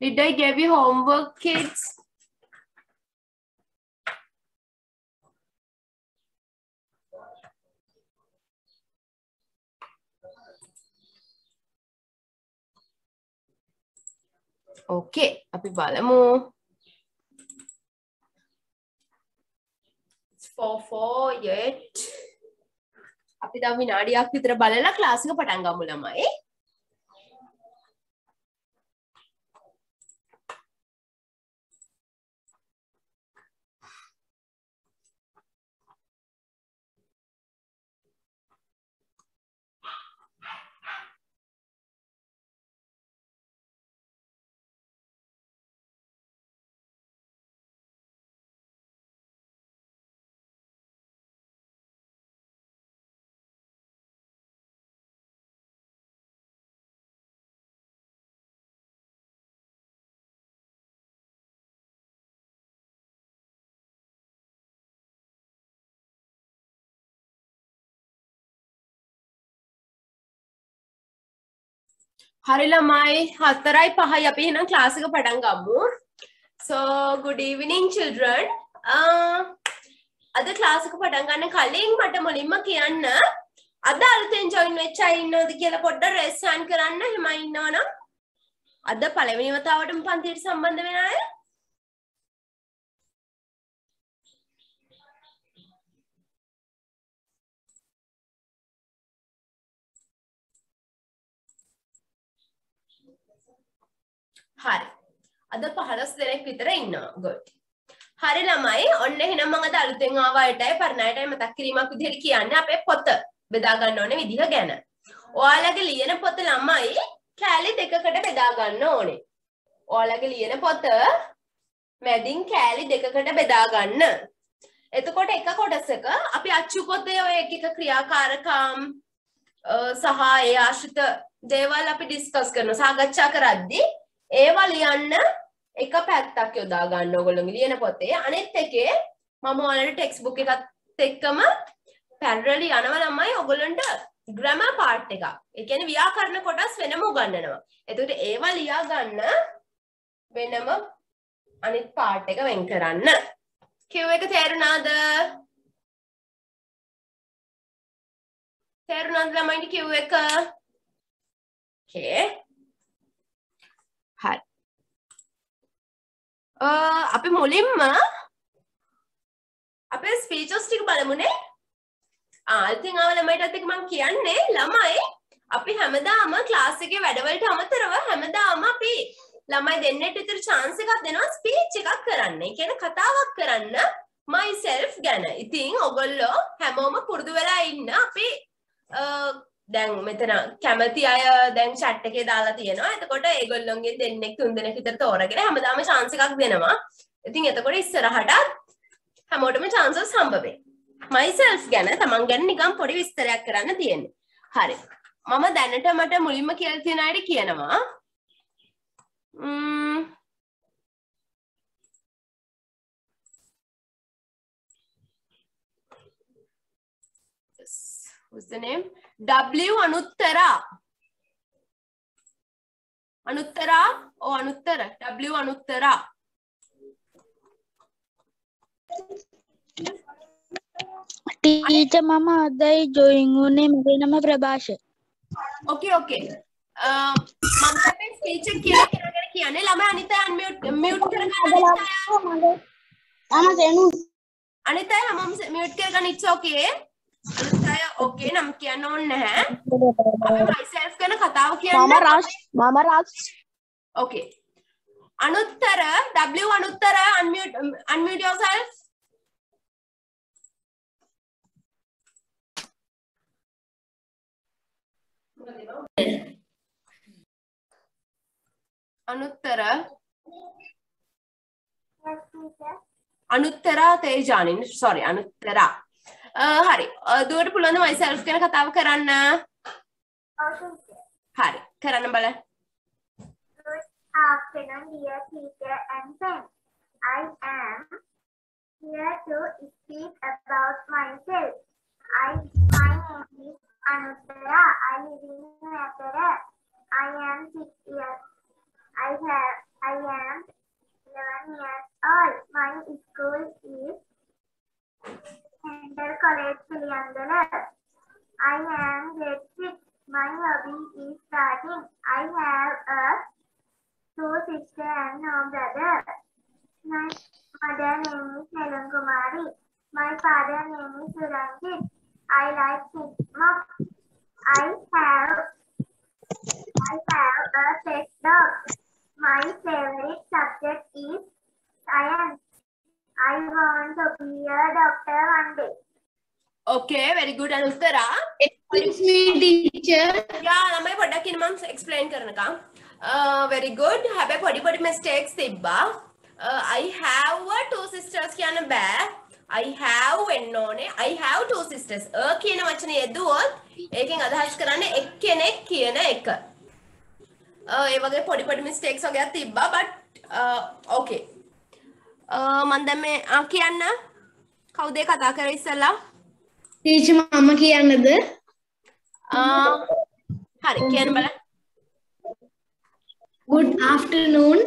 Did I give you homework, kids? Okay, අපි බලමු. It's four four yet. අපි තව විනාඩියක් විතර බලලා ක්ලාස් එක පටන් ගමු ළමයි. හරි ළමයි හතරයි පහයි අපි එහෙනම් ක්ලාස් එක පටන් ගමු. So good evening children. Uh, අද ක්ලාස් එක පටන් ගන්න කලින් මට මුලින්ම කියන්න අද අලුතෙන් join වෙච්ච අය ඉන්නවද කියලා පොඩ්ඩක් raise hand කරන්න. එහෙම ඉන්නවනම් අද පළවෙනි වතාවටම පන්තියට සම්බන්ධ වෙන අය හරි. අද 15 දෙනෙක් විතර ඉන්නවා. good. හරි ළමයි ඔන්න එහෙනම් මම අද අලුතෙන් ආව අයටයි පරණයටයි මතක් කිරීමක් විදිහට කියන්නේ අපේ පොත බෙදා ගන්න ඕනේ විදිහ ගැන. ඔයාලගේ ලියන පොත ළමයි කෑලි දෙකකට බෙදා ගන්න ඕනේ. ඔයාලගේ ලියන පොත මැදින් කෑලි දෙකකට බෙදා ගන්න. එතකොට එක කොටසක අපි අච්චු පොතේ ඔය එක එක ක්‍රියාකාරකම් සහ ඒ ආශ්‍රිත දේවල් අපි ඩිස්කස් කරනවා සාකච්ඡා කරද්දී ඒවා ලියන්න එක පැත්තක් යොදා ගන්න ඕගොල්ලෝගේ ලියන පොතේ අනෙත් එකේ මම ඔයාලට ටෙක්ස්ට් බුක් එකත් එක්කම පැරලි යනවා ළමයි ඔයගොල්ලන්ට ග්‍රැමර් පාර්ට් එකක්. ඒ කියන්නේ ව්‍යාකරණ කොටස් වෙනම උගන්වනවා. එතකොට ඒවා ලියා ගන්න වෙනම අනිත් පාර්ට් එක වෙන් කරන්න. කිව් එක තේරුණාද? තේරුණාද ළමයින්ට කිව් එක? Okay. හරි. අපි මුලින්ම අපේ ස්පීචස් ටික බලමුනේ. ආ ඉතින් ආව ළමයිටත් එක්ක මම කියන්නේ ළමයි අපි හැමදාම ක්ලාස් එකේ වැඩවලට අමතරව හැමදාම අපි ළමයි දෙන්නට විතර chance එකක් දෙනවා ස්පීච් එකක් කරන්න. ඒ කියන්නේ කතාවක් කරන්න myself ගැන. ඉතින් ඔයගොල්ලෝ හැමෝම පුරුදු වෙලා ඉන්න අපි දැන් මෙතන කැමති අය දැන් chat එකේ දාලා තියෙනවා. එතකොට ඒගොල්ලොන්ගෙන් දෙන්නෙක් තුන් දෙනෙක් විතර තෝරගෙන හැමදාම chance එකක් දෙනවා. ඉතින් එතකොට ඉස්සරහට හැමෝටම chances හම්බ වෙයි. myself ගැන තමන් ගැන නිකන් පොඩි විස්තරයක් කරන්න තියෙන්නේ. හරි. මම දැනට මට මුලින්ම කියලා තියෙන අයට කියනවා. ම්ම් what's the name? W අනුත්තරා. අනුත්තරා O අනුත්තර W අනුත්තරා. ටීච මම අදයි ජොයින් වුණේ මගේ නම ප්‍රභාෂ. ඕකේ ඕකේ. මම තමයි ස්පීච් එක කියලා කරගෙන කියන්නේ ළමයි අනිත් අය අන්මියුට් මියුට් කරගන්න මම සෙනු අනිත් අය හැමෝම මියුට් කරගන්න ඉට්ස් ඕකේ. අනිත් අය ඕකේ නම් කියන්න ඕනේ නැහැ. අපි myself ගැන කතාව කියන්න. මම රාජ් මම Raj okay. Anuttara W Anuttara unmute unmute yourself. Anuttara Anuttara තේජානින් sorry Anuttara හරි දුවට පුළුවන් මයිසෙල්ෆ් ගැන කතාව කරන්න හරි කරන්න බල Good afternoon, dear teacher and friends. I am here to speak about myself. I, my name is Anuttara. I live in Natara. I am six years. I have, I am 11 years old. My school is Center College, Piliandala. I am grade. My hobby is starting. I have a two sister and no brother. My mother name is Helen Kumari. My father name is Suranjit. I like chipmunk. I have I have a pet dog. My favorite subject is science. I want to be a doctor one day. Okay very good. අනුත්තරා Excuse me, teacher. යා ළමයි පොඩ්ඩක් ඉන්න මම explain කරනකම් very good. හැබැයි පොඩි පොඩි mistakes තිබ්බා Uh, I have a two sisters කියන්න බෑ I have වෙන්න ඕනේ I have two sisters. අ කියන වචනේ යෙදුවොත් ඒකෙන් අදහස් කරන්නේ එක්කෙනෙක් කියන එක Uh, ඒ වගේ පොඩි පොඩි mistakes වගේක් තිබ්බා but uh, okay Uh, මන් දැන් මේ ආ, කියන්න කවුද ඒ කතා කරේ ඉස්සෙල්ලා Teacher මම කියන්නද? Uh, හරි කියන්න බලන්න Good afternoon,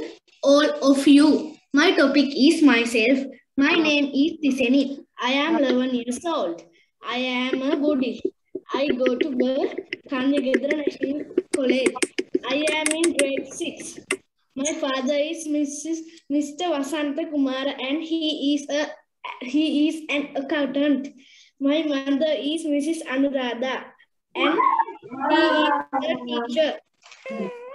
all of you. My topic is myself. My name is Tiseni. I am 11 years old. I am a Buddhist. I go to the Kanyagadra National College. I am in grade 6. My father is Mrs. Mr. Vasanta Kumar and he is a he is an accountant. My mother is Mrs. Anuradha and he is a teacher.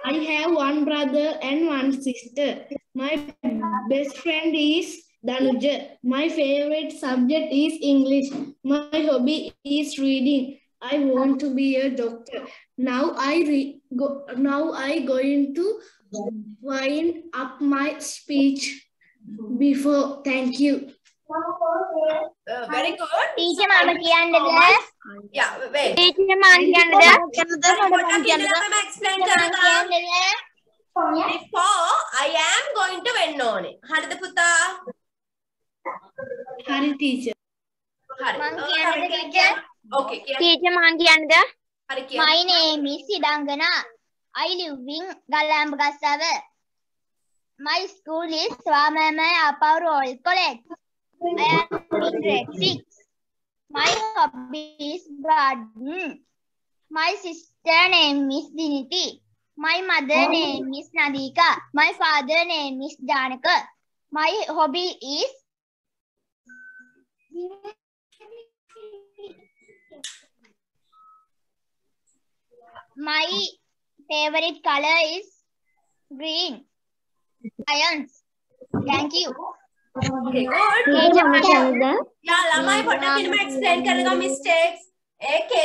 I have one brother and one sister. My best friend is Danuja. My favorite subject is English. My hobby is reading. I want to be a doctor. Now I re- go. Now I going to wind up my speech. Before, thank you. Uh, very good. Teacher මම කියන්නද yeah wait. Teacher මම කියන්නද පොඩ්ඩක් ඉන්න මම explain කරනවා before I am going to වෙන්න ඕනේ හරිද පුතා Hari teacher. හරි මං Uh, කියන්නද හරි, teacher? okay කියන්න ටීචර් මම කියන්නද හරි කියන්න My name is Sidangana. I live in Galambagasawa. My school is Swamama Upper Royal College. I am in grade 6. My hobby is gardening. My sister name is Diniti. My mother name is Nadika. My father name is Janaka. My hobby is My favorite color is green. Science. Thank you. okay යා ළමයි පොඩ්ඩක් ඉන්න මම explain කරනවා mistakes. ඒකේ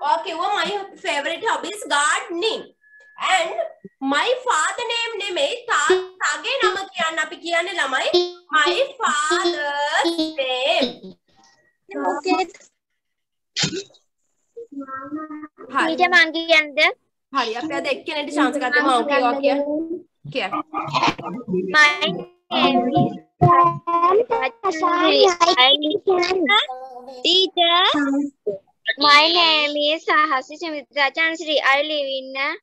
ඔයා කිව්වා my favorite hobby is gardening. And my father name නෙමෙයි තාත්තගේ නම කියන්න අපි කියන්නේ ළමයි my father's name. හරි ඊට මං කියන්නද හරි අපි අද එක්කෙනෙක්ට chance එකක් දෙමු ඔකේ ඔයා කිය කිය My name is Teacher. My name is Sahasi Sumitra Chansri. I live in uh,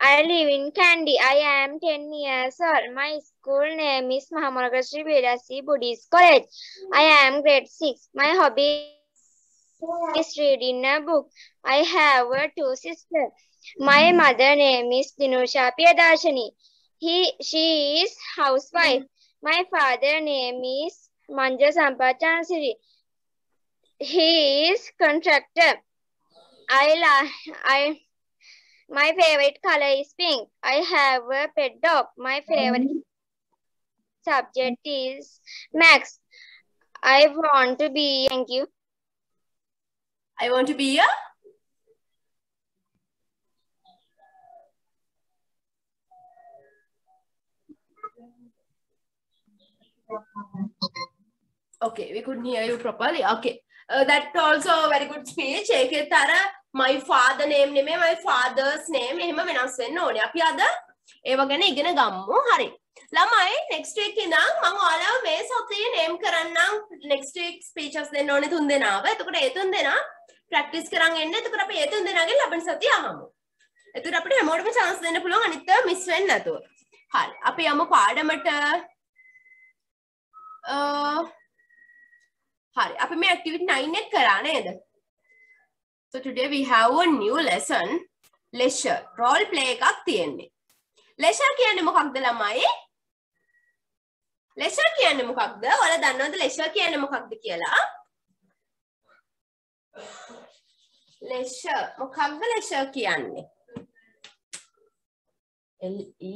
I live in Kandy. I am 10 years old. My school name is Mahamuraga Sri Vedasi Buddhist College. I am grade 6. My hobby is reading a book. I have two sisters. My mm-hmm. mother name is Dinusha Piyadarshini. He, she is housewife. Mm-hmm. My father name is Manja Sampath Chansiri. He is contractor. I, la- I my favorite color is pink. I have a pet dog. My favorite mm-hmm. subject is Max. I want to be. Thank you. I want to be a Okay, we couldn't hear you properly. Okay, uh, also a very good speech. Okay, තර my father name name, my father's name එහෙම වෙනස් වෙන්න ඕනේ. අපි අද ඒව ගැන ඉගෙන ගමු. hari. ළමයි next week ඉඳන් මම ඔයාලව මේ සතියේ name කරන්නම් next week speeches දෙන්න ඕනේ තුන් දෙනාව. එතකොට ඒ තුන් දෙනා practice කරන් එන්න. එතකොට අපි ඒ තුන් දෙනාගෙන් ලබන සතිය අහමු. එතකොට අපිට හැමෝටම chance දෙන්න පුළුවන් අනිත් ඒවා miss වෙන්නේ නැතුව. හරි. අපි යමු පාඩමට. Uh, හරි අපි මේ activity 9 එක කරා නේද so today we have a new lesson leisure role play එකක් තියෙන්නේ leisure කියන්නේ මොකක්ද ළමයි leisure කියන්නේ මොකක්ද? ඔයාලා දන්නවද leisure කියන්නේ මොකක්ද කියලා? leisure මොකක්ද leisure කියන්නේ? L E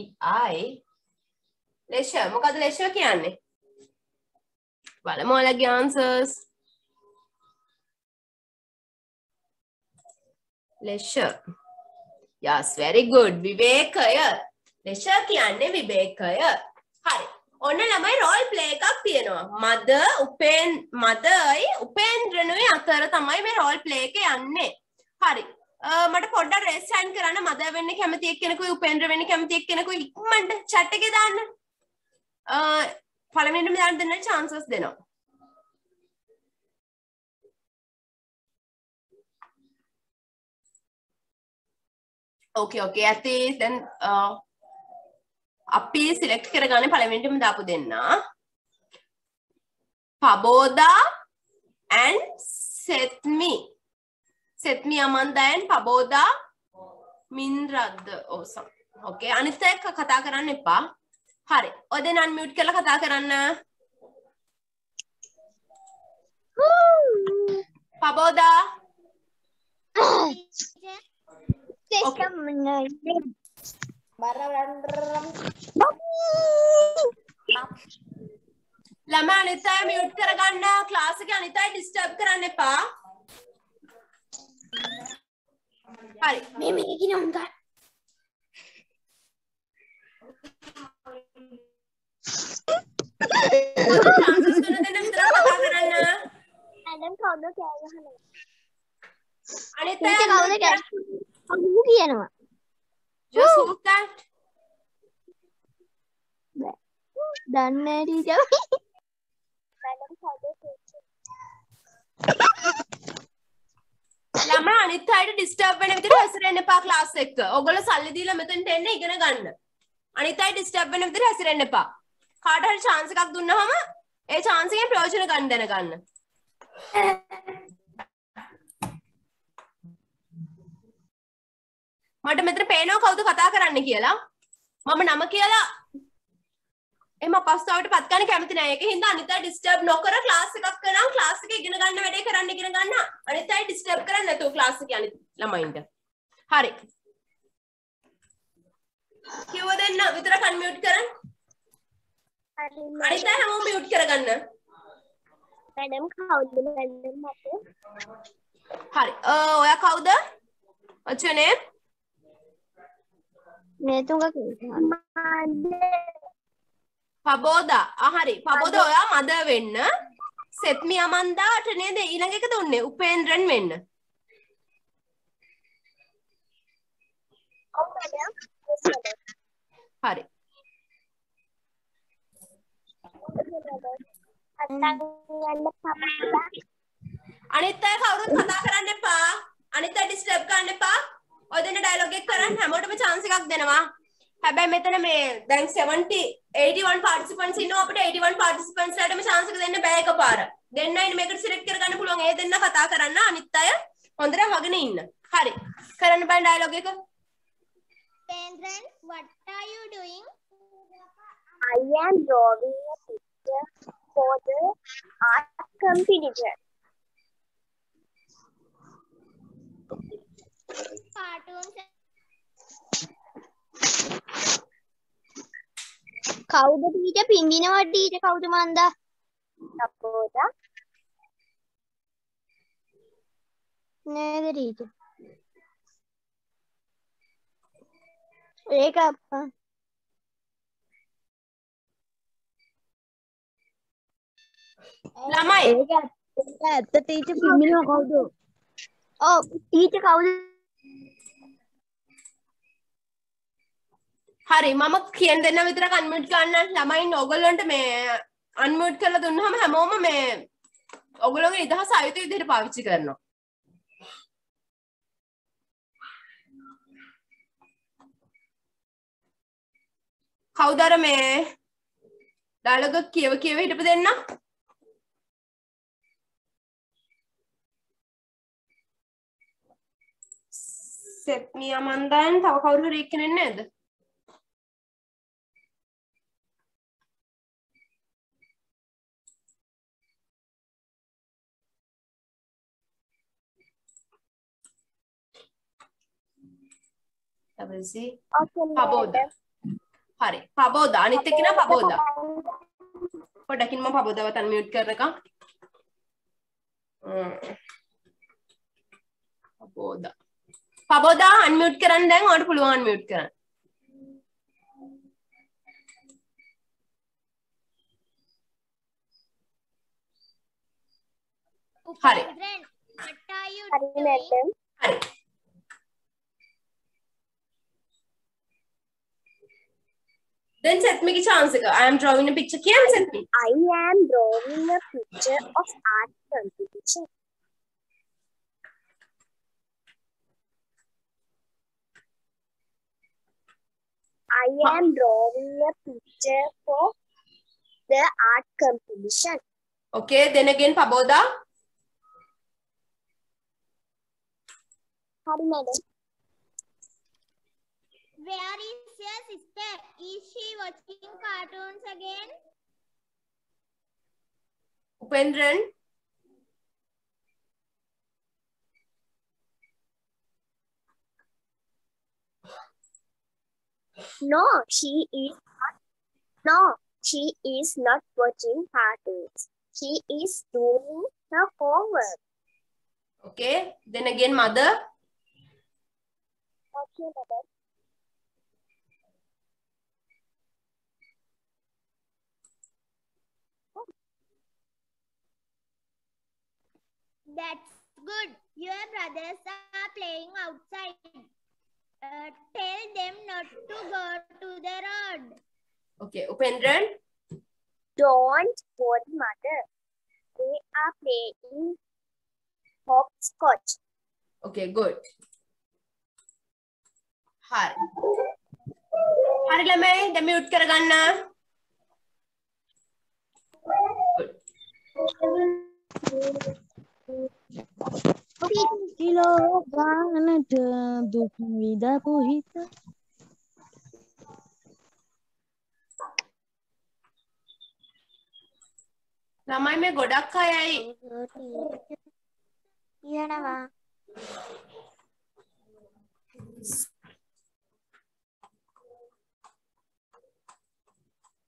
I leisure මොකක්ද leisure කියන්නේ? බලමු ඔයාලගේ answers. leisure yes very good. විවේකය. leisure කියන්නේ විවේකය. හරි ඔන්න ළමයි රෝල් ප්ලේ එකක් තියෙනවා. මද උපෙන් මදයි උපේන්ද්‍රනුයි අතර තමයි මේ රෝල් ප්ලේ එක යන්නේ. හරි. මට පොඩ්ඩක් රේස් ටයිම් කරන්න මද වෙන්න කැමති එක්කෙනෙකුයි උපේන්ද්‍ර වෙන්න කැමති එක්කෙනෙකුයි ඉක්මනට chat එකේ දාන්න. පළවෙනිටම දාන්න දෙන්න chances දෙනවා. ඕකේ ඕකේ ඇති දැන් අපි සිලෙක්ට් කරගන්න පළවෙනිටම දාපු දෙන්න. පබෝදා and සෙත්මි සෙත්මි අමන්දයන් පබෝදා මින්රද්ද ඕසම් ඕකේ අනිත් එක්ක කතා කරන්න එපා. හරි. ඔය දෙන්න අන්මියුට් කරලා කතා කරන්න. පබෝදා Okay. ළමයි අනිත් අය මියුට් කරගන්න ක්ලාස් එකේ අනිත් අය ඩිස්ටර්බ් කරන්න එපා. හරි. මේ මේකින උන්ග chances වෙන දෙන්න විතර කතා කරන්න. ඇඩම් කවුද කෑ ගහනවා අනිත් අය කවුද කෑ කවුද කියනවා just who's that? දන්නේ ඇඩම් කවුද ළමයි අනිත් අයට ඩිස්ටර්බ් වෙන විදිහට හැසිරෙන්න එපා ක්ලාස් එක. ඔයගොල්ලෝ සල්ලි දීලා මෙතනට එන්න ඉගෙන ගන්න. අනිත් අය ඩිස්ටර්බ් වෙන විදිහට හැසිරෙන්න එපා. කාට හරි chance එකක් දුන්නාම ඒ chance එකෙන් ප්‍රයෝජන ගන්න දැනගන්න. මට මෙතන පේනවා කවුද කතා කරන්න කියලා. මම නම කියලා එහෙම අපස්ථාවට පත් ගන්න කැමති නෑ. ඒක හින්දා අනිත් අය ඩිස්ටර්බ් නොකර ක්ලාස් එකක් කරනම් ක්ලාස් එකේ ඉගෙන ගන්න වැඩේ කරන්න ඉගෙන ගන්න. අනිත් අය ඩිස්ටර්බ් කරන්නේ නැතුව ක්ලාස් එකේ අනිත් ළමයින්ට. හරි. කිව්ව දෙන්න විතර කන්මියුට් කරන්න. අනිත් අය හැමෝම මියුට් කරගන්න. මැඩම් කවුද මැඩම් මට හරි. ඔයා කවුද? What's your name? මේ කියනවා පබෝදා. ආ හරි. පබෝදා ඔයා මද වෙන්න. සෙත්මි අමන්දාට නේද ඊළඟ එක දුන්නේ. උපේන්ද්‍රන් වෙන්න. හරි. අනිත් අය කවුරුත් කතා කරන්න එපා. අනිත් අය ඩිස්ටර්බ් කරන්න එපා. ඔය දෙන්න ඩයලොග් එක කරන් හැමෝටම chance එකක් දෙනවා. හැබැයි මෙතන මේ දැන් 70 81 participants ඉන්නවා අපිට 81 participants ලටම chance එක දෙන්න බෑ එකපාර. දෙන්නයි මේකට select කරගන්න පුළුවන්. ඒ දෙන්න කතා කරන්න අනිත් අය හොඳට අහගෙන ඉන්න. හරි. කරන්න බෑ ඩයලොග් එක. Pendran, what are you doing? I am drawing a picture for the art competition. කවුද ටීචර් පින්දිනවා ටීචර් කවුද මන්දා? සපෝදා. නේද ටීචර්? ඒක අප්පා ළමයි ඒක ඇත්ත ටීචර් පිම්මිනව කවුද? ඔව් ටීචර් කවුද? හරි මම කියන දෙන්න විතරක් අන්මියුට් කරන්න ළමයින් ඕගොල්ලන්ට මේ අන්මියුට් කරලා දුන්නාම හැමෝම මේ ඔගොල්ලෝගේ නිදහස අයුතු විදිහට පාවිච්චි කරනවා. කවුද අර මේ ඩයලොග් එක කියව කියව හිටපු දෙන්න? සෙත් මියා මන්දායන් තව කවුරු හරි එක්කෙනෙක් C පබෝද හරි. පබෝද අනිත් එක්කෙන පබෝද පොඩ්ඩකින් මම පබෝදවත් අන්මියුට් කරනකම් පබෝද පබෝදා අන්මියුට් කරන්න දැන් ඔයාලට පුළුවන් අන්මියුට් කරන්න. හරි. What are you හරි doing? Madam Then set me ki chance. I am drawing a picture. Kiam set me. I am drawing a picture of art competition. I am drawing a picture for the art competition. Okay, then again Paboda. Hari madam. Where is your sister? Is she watching cartoons again? Upendran? No, she is not. No, she is not watching cartoons. She is doing her homework. Okay, then again, mother. Okay, mother. That's good. Your brothers are playing outside. Uh, tell them not to go to the road. Okay, Upendran? Don't worry, mother. They are playing hopscotch. Okay, good. Har. Har lamay, the mute kar ganna. Good. Kilo ගානට දුක් විඳපු හිත ළමයි මේ ගොඩක් අයයි කියනවා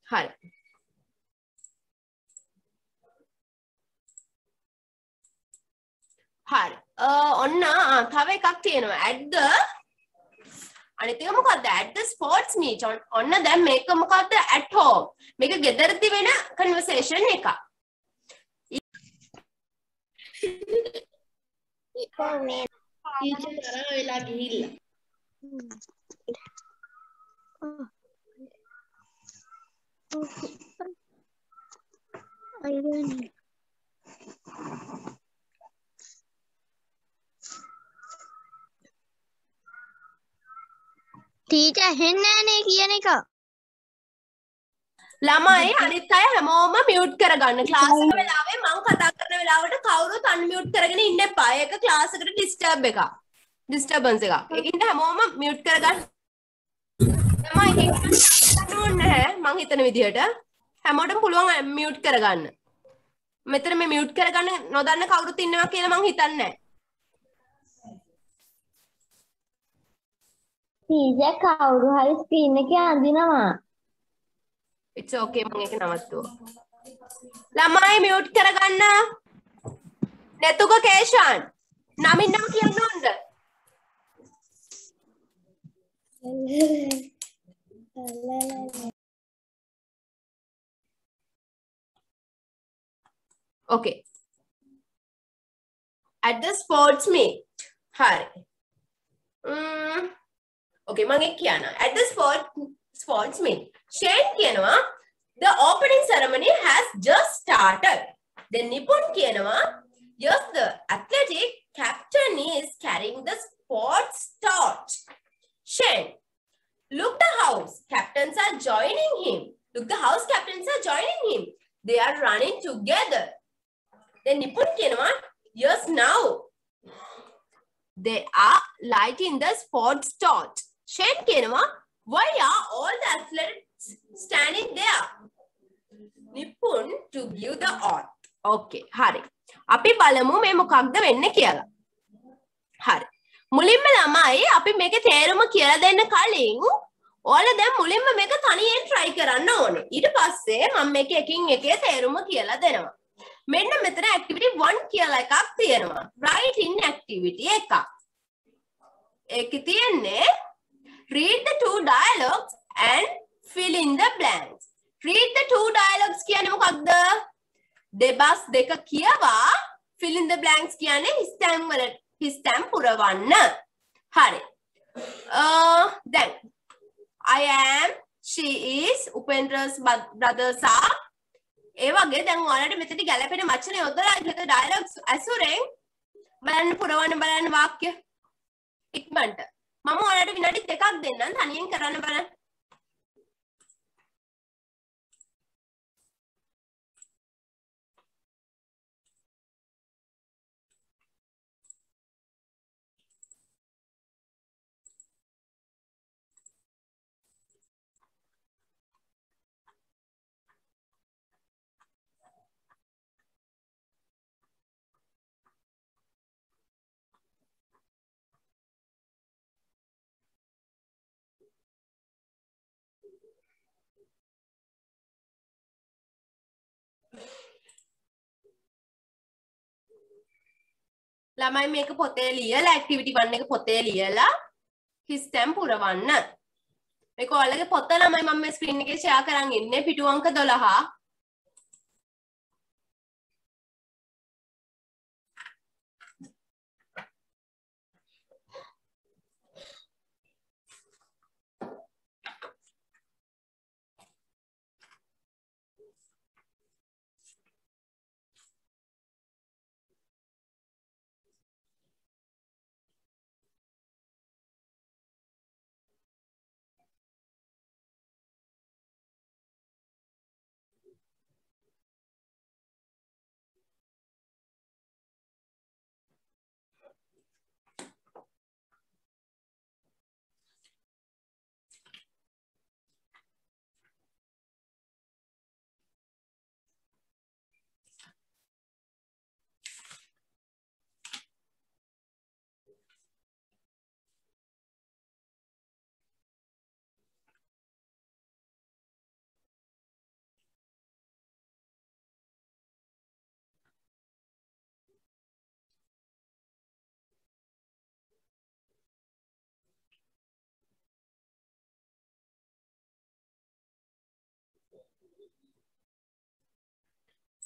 හරි හරි අ, ඔන්න තව එකක් තියෙනවා. ඇඩ්ද අනිත් එක මොකක්ද ඇඩ්ද ස්පෝර්ට්ස් මීච් ඔන්න දැන් මේක මොකක්ද ඇට් හෝම් මේක ගෙදරදි වෙන කන්වර්සේෂන් එකක්. ටීචර් තරහ වෙලා ගිහිල්ලා. ටීචර් ඇහෙන්නේ නැනේ කියන එක. ළමයි අනිත් අය හැමෝම මියුට් කරගන්න ක්ලාස් එක වෙලාවේ මම කතා කරන වෙලාවට කවුරුත් අන්මියුට් කරගෙන ඉන්න එපා. ඒක ක්ලාස් එකට ඩිස්ටර්බ් එකක්. ඩිස්ටර්බන්ස් එකක්. ඒකින්ද හැමෝම මියුට් කරගන්න. ළමයි ඒක ඕනේ නැහැ මං හිතන විදිහට. හැමෝටම පුළුවන් මියුට් කරගන්න. මෙතන මේ මියුට් කරගන්න නොදන්න කවුරුත් ඉන්නවා කියලා මං හිතන්නේ නැහැ. ටීචර් කවුරු හරි ස්ක්‍රීන් එකේ අඳිනවා. it's okay මම ඒක නවත්තුවා. ළමයි මියුට් කරගන්න. නැතුක කේෂාන්. නමින් නම කියන්න ඕනද? okay at the sports meet හරි ම්ම් mm. Okay, mangi kiana. At the sport sports mean. Shen kiana, the opening ceremony has just started. The Nippon kiana, yes, the athletic captain is carrying the sports torch. Shen, look the house captains are joining him. Look the house captains are joining him. They are running together. The Nippon kiana, yes, now they are lighting the sports torch. Shane කියනවා why are all the athletes standing there Nipun to give the order okay හරි අපි බලමු මේ මොකක්ද වෙන්නේ කියලා හරි මුලින්ම ළමයි අපි මේක තේරුම කියලා දෙන්න කලින් ඔයාලා දැන් මුලින්ම මේක තනියෙන් try කරන්න ඕනේ. ඊට පස්සේ මම මේක එකින් එකේ තේරුම කියලා දෙනවා. මෙන්න මෙතන activity 1 කියලා එකක් තියෙනවා. write in activity එකක්. ඒකේ තියෙන්නේ read the two dialogues and fill in the blanks. read the two dialogues කියන්නේ මොකක්ද? දෙබස් දෙක කියවා fill in the blanks කියන්නේ හිස්තැන් වලට හිස්තැන් පුරවන්න. හරි. දැන් I am, she is, උපෙන්ද්‍රස් brothers are ඒ වගේ දැන් ඔයාලට මෙතන ගැලපෙන වචන යොදලා ඉහත ඩයලොග්ස් ඇසුරෙන් බලන්න පුරවන්න බලන්න වාක්‍ය ඉක්මනට මම ඔයාලට විනාඩි දෙකක් දෙන්නම්. තනියෙන් කරන්න බලන්න. ළමයි මේක පොතේ ලියලා ඇක්ටිවිටි 1 එක පොතේ ලියලා හිස්තැන් පුරවන්න. මේක ඔයාලගේ පොත ළමයි මම මේ ස්ක්‍රීන් එකේ ෂෙයා කරන් ඉන්නේ පිටු අංක 12.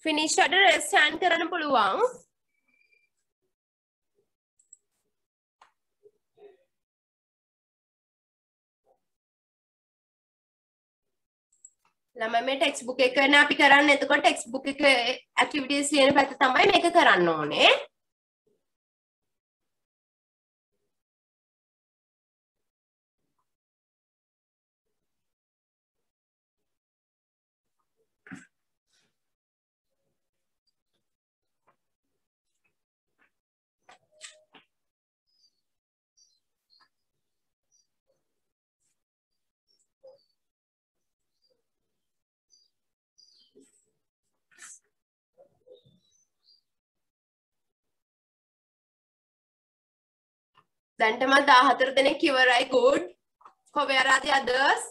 ෆිනිශ්ට රෙස්ටෑන් කරන්න පුළුවන් ළම මේ ටෙක්ස් බුක් එක කරන අපි කරන්න එතකොට ටෙක්ස් බුක් එක ඇක්ටිවිටීස් තියෙන පැත්ත තමයි මේක කරන්න ඕනේ දැන්ටමත් දාහතර දෙනෙක් ඉවරයි. Good where are the others?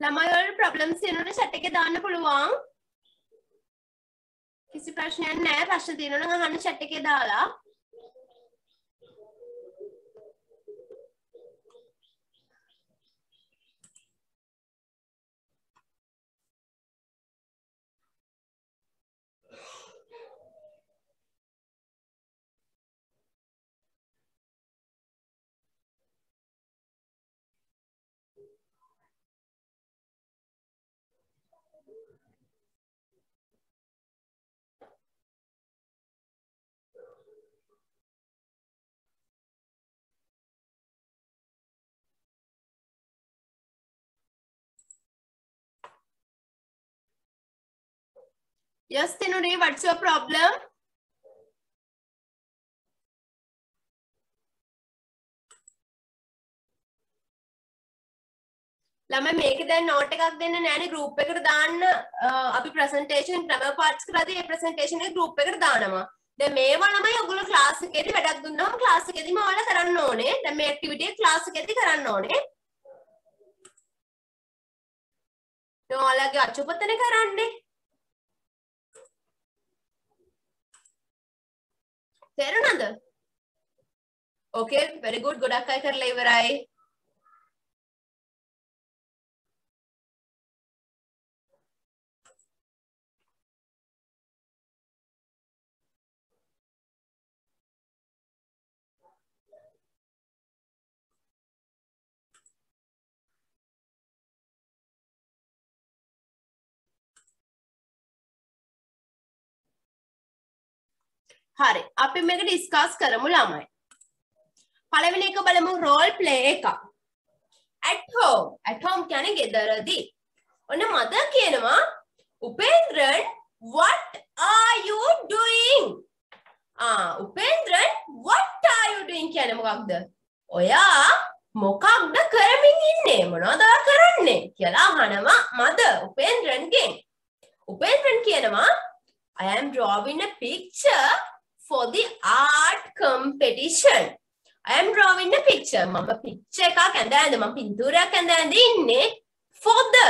ළමයි වල ප්‍රොබ්ලම්ස් එනවනේ chat එකේ දාන්න පුළුවන්. කිසි ප්‍රශ්නයක් නැහැ. ප්‍රශ්න තියෙනවා නම් අහන්න chat එකේ දාලා. Yes, Tinuri, what's your problem? ළමයි මේක දැන් නෝට් එකක් දෙන්න නෑනේ ගෲප් එකට දාන්න uh, අපි ප්‍රසන්ටේෂන් ක්‍රම පාර්ට්ස් කරද්දී ඒ ප්‍රසන්ටේෂන් එක ගෲප් එකට දානවා. දැන් මේවා ළමයි ඔයගොල්ලෝ ක්ලාස් එකේදී වැඩක් දුන්නාම ක්ලාස් එකේදීම ඔයාලා කරන්න ඕනේ. දැන් මේ ඇක්ටිවිටි එක ක්ලාස් එකේදී කරන්න ඕනේ. ඔයාලගේ අචුපතනේ කරන්නේ. තේරුණාද? ඕකේ very good ගොඩක් අය කරලා ඉවරයි. හරි අපි මේක ඩිස්කස් කරමු ළමයි. පළවෙනි එක බලමු රෝල් ප්ලේ එක. at home at home කියන්නේ ගෙදරදී. ඔන්න මදර් කියනවා උපේන්ද්‍රන් what are you doing? ආ උපේන්ද්‍රන් what are you doing කියන්නේ මොකක්ද? ඔයා මොකක්ද කරමින් ඉන්නේ? මොනවද කරන්නේ? කියලා අහනවා මදර් උපේන්ද්‍රන්ගෙන්. උපේන්ද්‍රන් කියනවා I am drawing a picture for the art competition. I am drawing a picture. මම picture එකක් ඇඳ මම පින්තූරයක් ඇඳ ඇඳ ඉන්නේ for the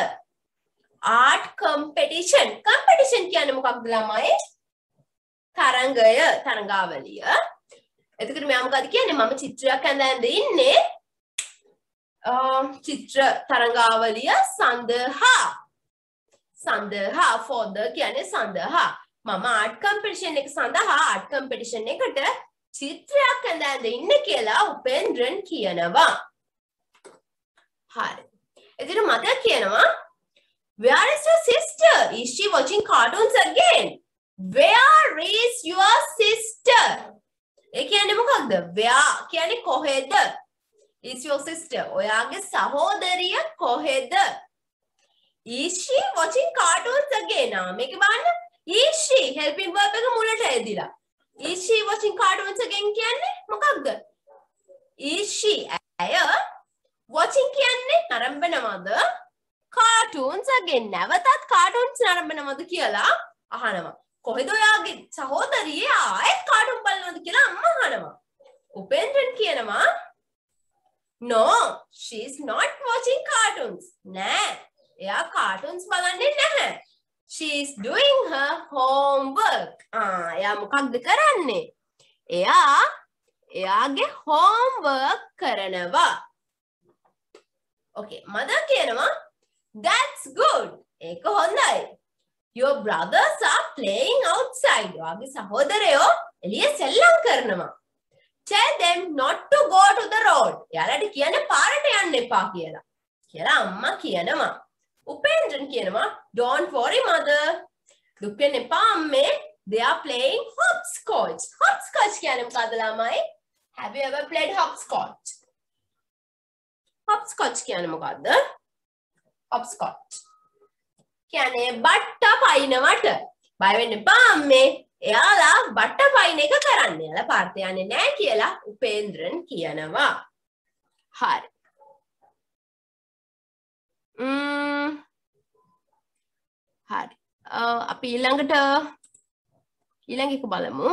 art competition. competition කියන්නේ මොකක්ද ළමයි? තරඟය, තරඟාවලිය. එතකොට මෙයා මොකද කියන්නේ? මම චිත්‍රයක් ඇඳ ඇඳ ඉන්නේ චිත්‍ර තරඟාවලිය සඳහා. සඳහා for the කියන්නේ සඳහා. මම ආර්ට් කම්පිටිෂන් එක සඳහා ආර්ට් කම්පිටිෂන් එකට චිත්‍රයක් ඇඳ ඇඳ ඉන්න කියලා උපේන්ද්‍රන් කියනවා. හරි. එදින මතක කියනවා Where is your sister? Is she watching cartoons again? Where is your sister? ඒ කියන්නේ මොකක්ද? Where කියන්නේ කොහෙද? Is your sister? ඔයාගේ සහෝදරිය කොහෙද? Is she watching cartoons again? මේක බලන්න is she helping verb එක මුලට ඇදිලා. is she watching cartoons again කියන්නේ මොකක්ද? is she ඇය watching කියන්නේ නරඹනවද? cartoons again නැවතත් cartoons නරඹනවද කියලා අහනවා. කොහෙද ඔයාගේ සහෝදරිය ආයෙත් කාටුන් බලනවද කියලා අම්මා අහනවා. උපේන්ද්‍රන් කියනවා No, she's not watching cartoons. නෑ. එයා cartoons බලන්නේ නැහැ. She's doing her homework. ආ එයා මොකක්ද කරන්නේ? එයා එයාගේ homework කරනවා. Okay, mother කියනවා that's good. ඒක හොඳයි. Your brothers are playing outside. ඔයාගේ සහෝදරයෝ එළිය සෙල්ලම් කරනවා. Tell them not to go to the road. එයාලට කියන්නේ පාරට යන්න එපා කියලා. කියලා අම්මා කියනවා. උපේන්ද්‍රන් කියනවා don't worry mother. දුක් වෙන්න එපා අම්මේ. They are playing hopscotch. Hopscotch කියන්නේ මොකද්ද ළමයි? Have you ever played hopscotch? hopscotch කියන්නේ මොකද්ද? hopscotch. කියන්නේ බට්ට පයින්නවට. බය වෙන්න එපා අම්මේ. එයාලා බට්ට පයින් එක කරන්න. එයාලා පාර්ත යන්නේ නැහැ කියලා උපේන්ද්‍රන් කියනවා. හරි. හරි අපි ඊළඟට ඊළඟ එක බලමු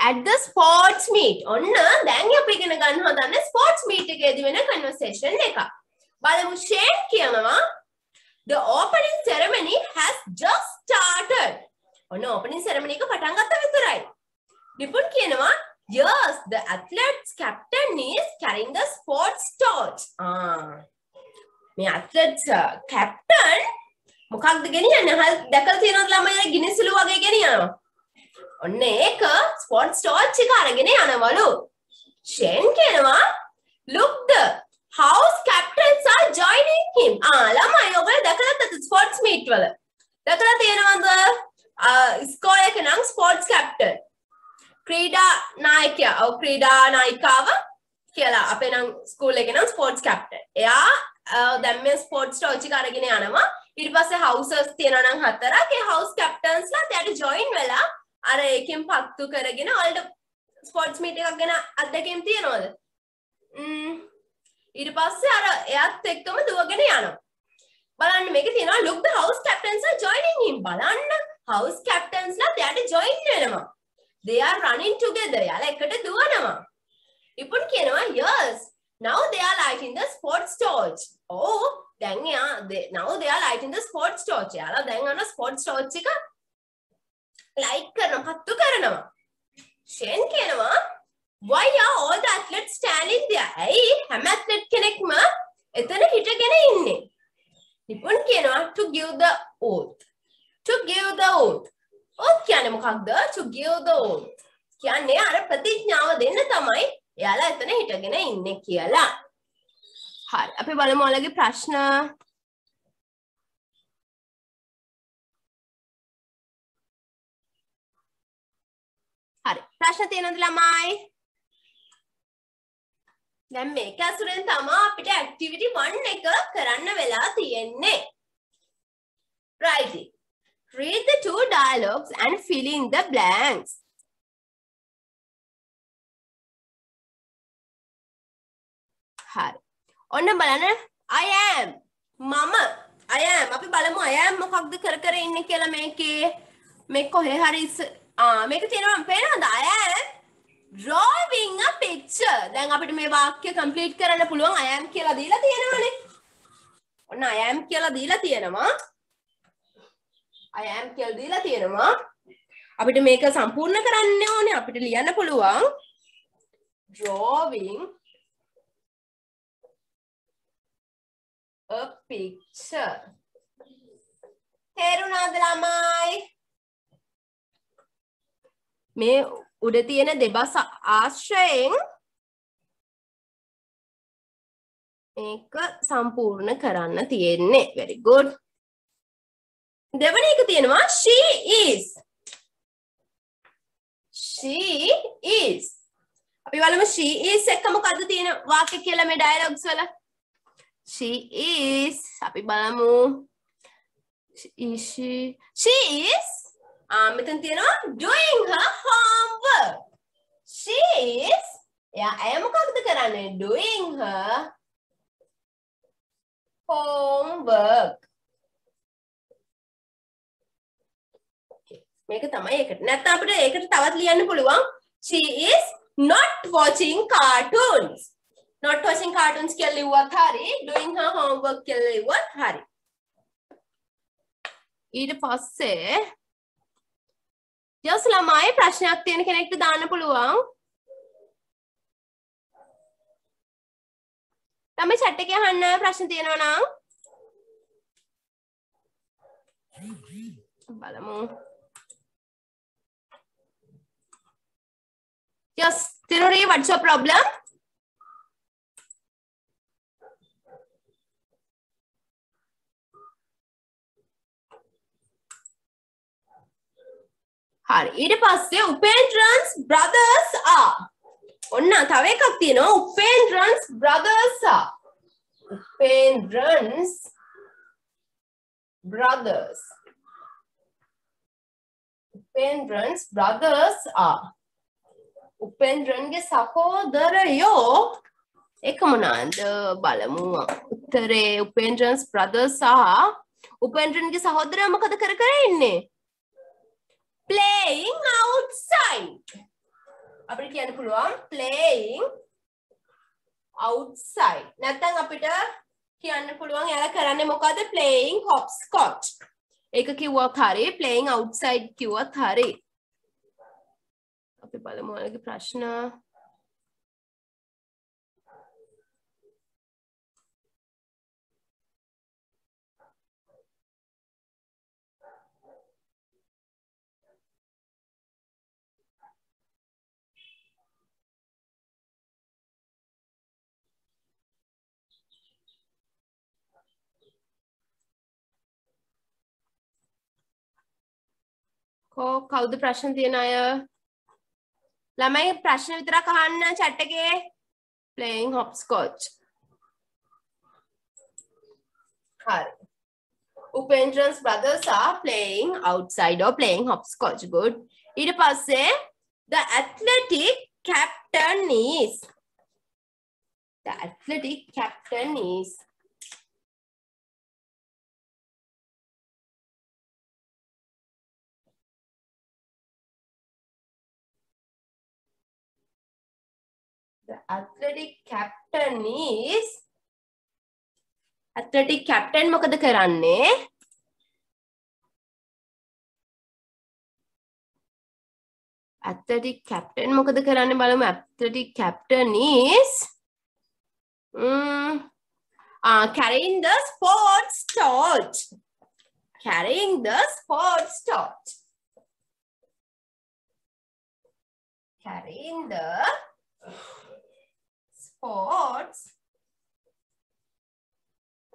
at the sports meet ඔන්න දැන් අපි ඉගෙන ගන්න හදන්නේ sports meet එකේදී වෙන conversation එක. බලමු ෂේන් කියනවා the opening ceremony has just started. ඔන්න opening ceremony එක පටන් ගත්ත විතරයි. නිපුන් කියනවා yes the athletes captain is carrying the sports torch. ආ මේ athletes uh, captain මොකක්ද ගෙනියන්නේ? හල් දැකලා තියෙනවද ළමයි ගිනිසුළු වගේ ගෙනියනවා. ඔන්න ඒක ස්පොට්ස් ටෝච් එක අරගෙන යනවලු. ෂෙන් කියනවා look the house captains are joining him. ආ ළමයි ඔයගොල්ලෝ දැකලා නැද්ද ස්පොට්ස් මීට් වල? දැකලා තියෙනවද? Uh, ස්කෝල් එක නම් ස්පොට්ස් කැප්ටන්. ක්‍රීඩා නායකයා. ඔව් ක්‍රීඩා නායිකාව කියලා අපේ නම් ස්කූල් එකේ නම් ස්පොට්ස් කැප්ටන්. එයා දැන් මේ ස්පොට්ස් ටෝච් එක අරගෙන යනවා. ඊට පස්සේ හවුසස් තියෙනවා නම් හතරක්. ඒ හවුස් කැප්ටන්ස්ලා එයාට ජොයින් වෙලා අර ඒකෙන් පත්තු කරගෙන ඔයාලට ස්පොර්ට්ස් මීට් එකක් ගැන අත්දැකීම් තියෙනවද? ම්ම් ඊට පස්සේ අර එයාත් එක්කම දුවගෙන යනවා. බලන්න මේක තියෙනවා look the house captains are joining him. බලන්න house captainsලා එයාට join වෙනවා. They are running together. යාලා එකට දුවනවා. ඉපුන් කියනවා yes. Now they are lighting the sports torch. Oh, දැන් එයා now they are lighting the sports torch. යාලා දැන් අන්න sports torch එක ලයික් කරනවා පත්තු කරනවා ෂෙන් කියනවා why are all the athletes standing there ඇයි හැම ඇත්ලට් කෙනෙක්ම එතන හිටගෙන ඉන්නේ නිපුන් කියනවා to give the oath to give the oath oath කියන්නේ මොකක්ද? To give the oath. කියන්නේ අර ප්‍රතිඥාව දෙන්න තමයි එයාලා එතන හිටගෙන ඉන්නේ කියලා. හරි. අපි බලමු ඔයාලගේ ප්‍රශ්න. හරි. ප්‍රශ්න තියෙනවද ළමයි? දැන් මේක ඇසුරෙන් තමයි අපිට ඇක්ටිවිටි 1 එක කරන්න වෙලා තියෙන්නේ. Writing read the two dialogues and fill in the blanks. හරි ඔන්න බලන්න I am. මම. I am. අපි බලමු I am මොකක්ද කර කර ඉන්නේ කියලා මේකේ. මේ කොහේ හරි මේක තියෙනවා පේනවද I am drawing a picture. දැන් අපිට මේ වාක්‍ය කම්ප්ලීට් කරන්න පුළුවන් I am කියලා දීලා තියෙනවනේ. ඔන්න I am කියලා දීලා තියෙනවා. I am කියලා දීලා තියෙනවා. අපිට මේක සම්පූර්ණ කරන්න ඕනේ අපිට ලියන්න පුළුවන්. Drawing a picture. තේරුණාද ළමයි? මේ උඩ තියෙන දෙබස් ආශ්‍රයෙන් මේක සම්පූර්ණ කරන්න තියෙන්නේ. Very good. දෙවන එක තියෙනවා she is. She is. අපි බලමු she is එක මොකද්ද තියෙන වාක්‍ය කියලා මේ ඩයලොග්ස් වල? She is. අපි බලමු. Is she? She is. ආ මෙතන තියෙනවා doing her homework. She is. එයා ඇය මොකක්ද කරන්නේ? Doing her homework. මේක තමයි ඒකට. නැත්නම් අපිට ඒකට තවත් ලියන්න පුළුවන්. She is not watching cartoons. Not watching cartoons කියලා ලිව්වත් හරි doing her homework කියලා ලිව්වත් හරි. ඊට පස්සේ ජස් ළමයි ප්‍රශ්නයක් තියෙන කෙනෙක්ට දාන්න පුළුවන්. ළමයි chat එකේ අහන්න ප්‍රශ්න තියෙනවා නම්. බලමු. Yes, Tiruri, what's your problem? හරි ඊට පස්සේ උපේන්ද්‍රන්ස් brothers are ඔන්න තව එකක් තියෙනවා උපේන්ද්‍රන්ස් brothers are උපේන්ද්‍රන්ස් brothers උපේන්ද්‍රන්ස් brothers are උපෙන්ද්‍රන්ගේ සහෝදරයෝ එක මොනාද බලමු උත්තරේ උපෙන්ද්‍රන්ස් බ්‍රදර් සහ උපෙන්ද්‍රන්ගේ සහෝදරයා මොකද කර කර ඉන්නේ playing outside අපිට කියන්න පුළුවන් playing outside. නැත්නම් අපිට කියන්න පුළුවන් එයාලා කරන්නේ මොකද්ද playing hopscotch. ඒක කිව්වත් හරි playing outside කිව්වත් හරි. අපි බලමු ඔයාලගේ ප්‍රශ්න. කෝ කවුද ප්‍රශ්න තියෙන අය ළමයි ප්‍රශ්න විතරක් අහන්න chat එකේ playing hopscotch හරි Upendran's brothers are playing outside or playing hopscotch good ඊට පස්සේ the athletic captain is the athletic captain is the athletic captain is athletic captain මොකද කරන්නේ? athletic captain මොකද කරන්නේ බලමු. athletic captain is mm, uh, carrying the sports torch. carrying the sports torch. carrying the sports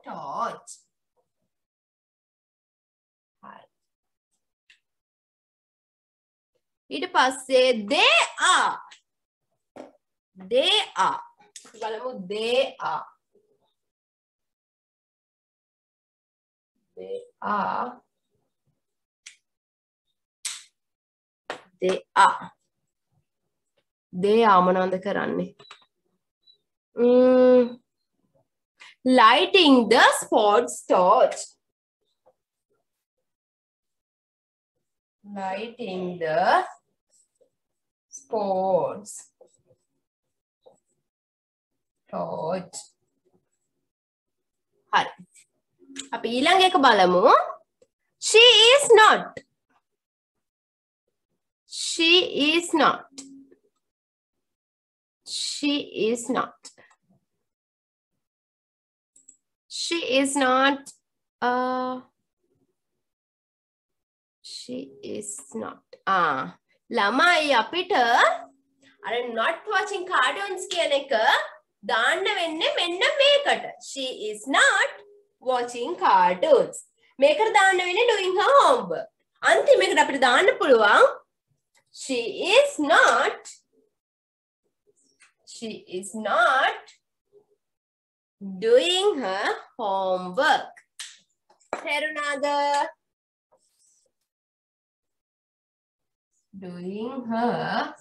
torch. හරි. ඊට පස්සේ they are. They are. බලමු they are. They are. They are. They are මොනවද කරන්නේ? um, lighting the sports torch. Lighting the sports torch. Hari. ilang இலங்கைக்கு Palamu she is not she is not she is not she is not uh she is not. ah ළමයි අපිට අර not watching cartoons කියන එක දාන්න වෙන්නේ මෙන්න මේකට. She is not watching cartoons. මේකට දාන්න වෙන්නේ doing her homework. අන්තිමේකට අපිට දාන්න පුළුවන් she is not she is not doing her homework. Perunada. Doing her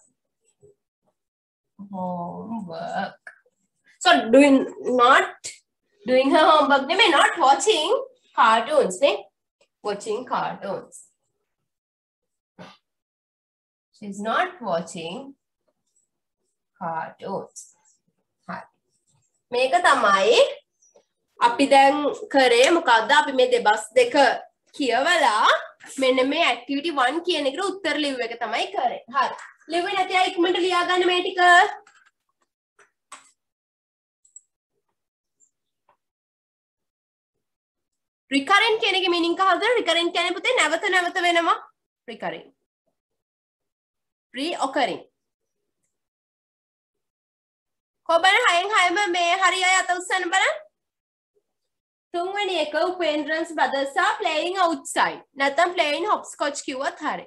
homework. So doing not doing her homework. They may not watching cartoons. They watching cartoons. She's not watching cartoons. හරි. මේක තමයි අපි දැන් කරේ මොකක්ද අපි මේ දෙබස් දෙක කියවලා මෙන්න මේ ඇක්ටිවිටි 1 කියන එකට උත්තර ලිව් එක තමයි කරේ. හරි. ලිව්වේ නැති අය ඉක්මනට ලියා ගන්න මේ ටික. රිකරෙන්ට් කියන එකේ මීනින්ග් අහද රිකරෙන්ට් කියන්නේ පුතේ නැවත නැවත වෙනවා. රිකරෙන්ට්. රීඔකරින්. කොබන හයෙන් හයම මේ හරි අය අත උස්සන්න බලන්න. තුන්වෙනි එක උපේන්ද්‍රන්ස් brothers are playing outside. නැත්නම් playing hopscotch කිව්වත් හරි.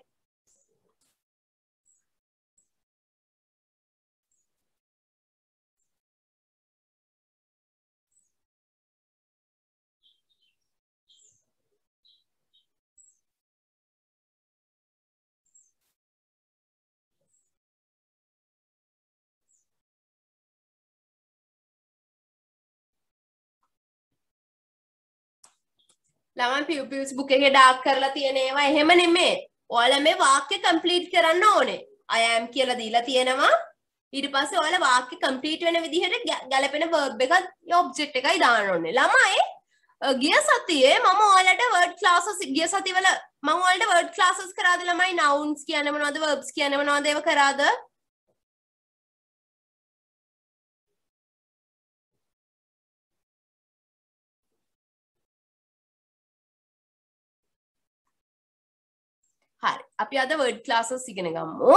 ළමයි පියුපියුස් බුක් එකේ ඩාක් කරලා තියෙන ඒවා. එහෙම නෙමෙයි. ඔයාලා මේ වාක්‍ය කම්ප්ලීට් කරන්න ඕනේ. I am කියලා දීලා තියෙනවා. ඊට පස්සේ ඔයාලා වාක්‍ය කම්ප්ලීට් වෙන විදිහට ගැ- ගැලපෙන verb එකක් ඔබ්ජෙක්ට් එකයි දාන්න ඕනේ. ළමයි අ, ගිය සතියේ මම ඔයාලට word classes ගිය සතිවල මම ඔයාලට word classes කරාද ළමයි? nouns කියන්නේ මොනවද? verbs කියන්නේ මොනවද? ඒව කරාද? හරි අපි අද word classes ඉගෙන ගමු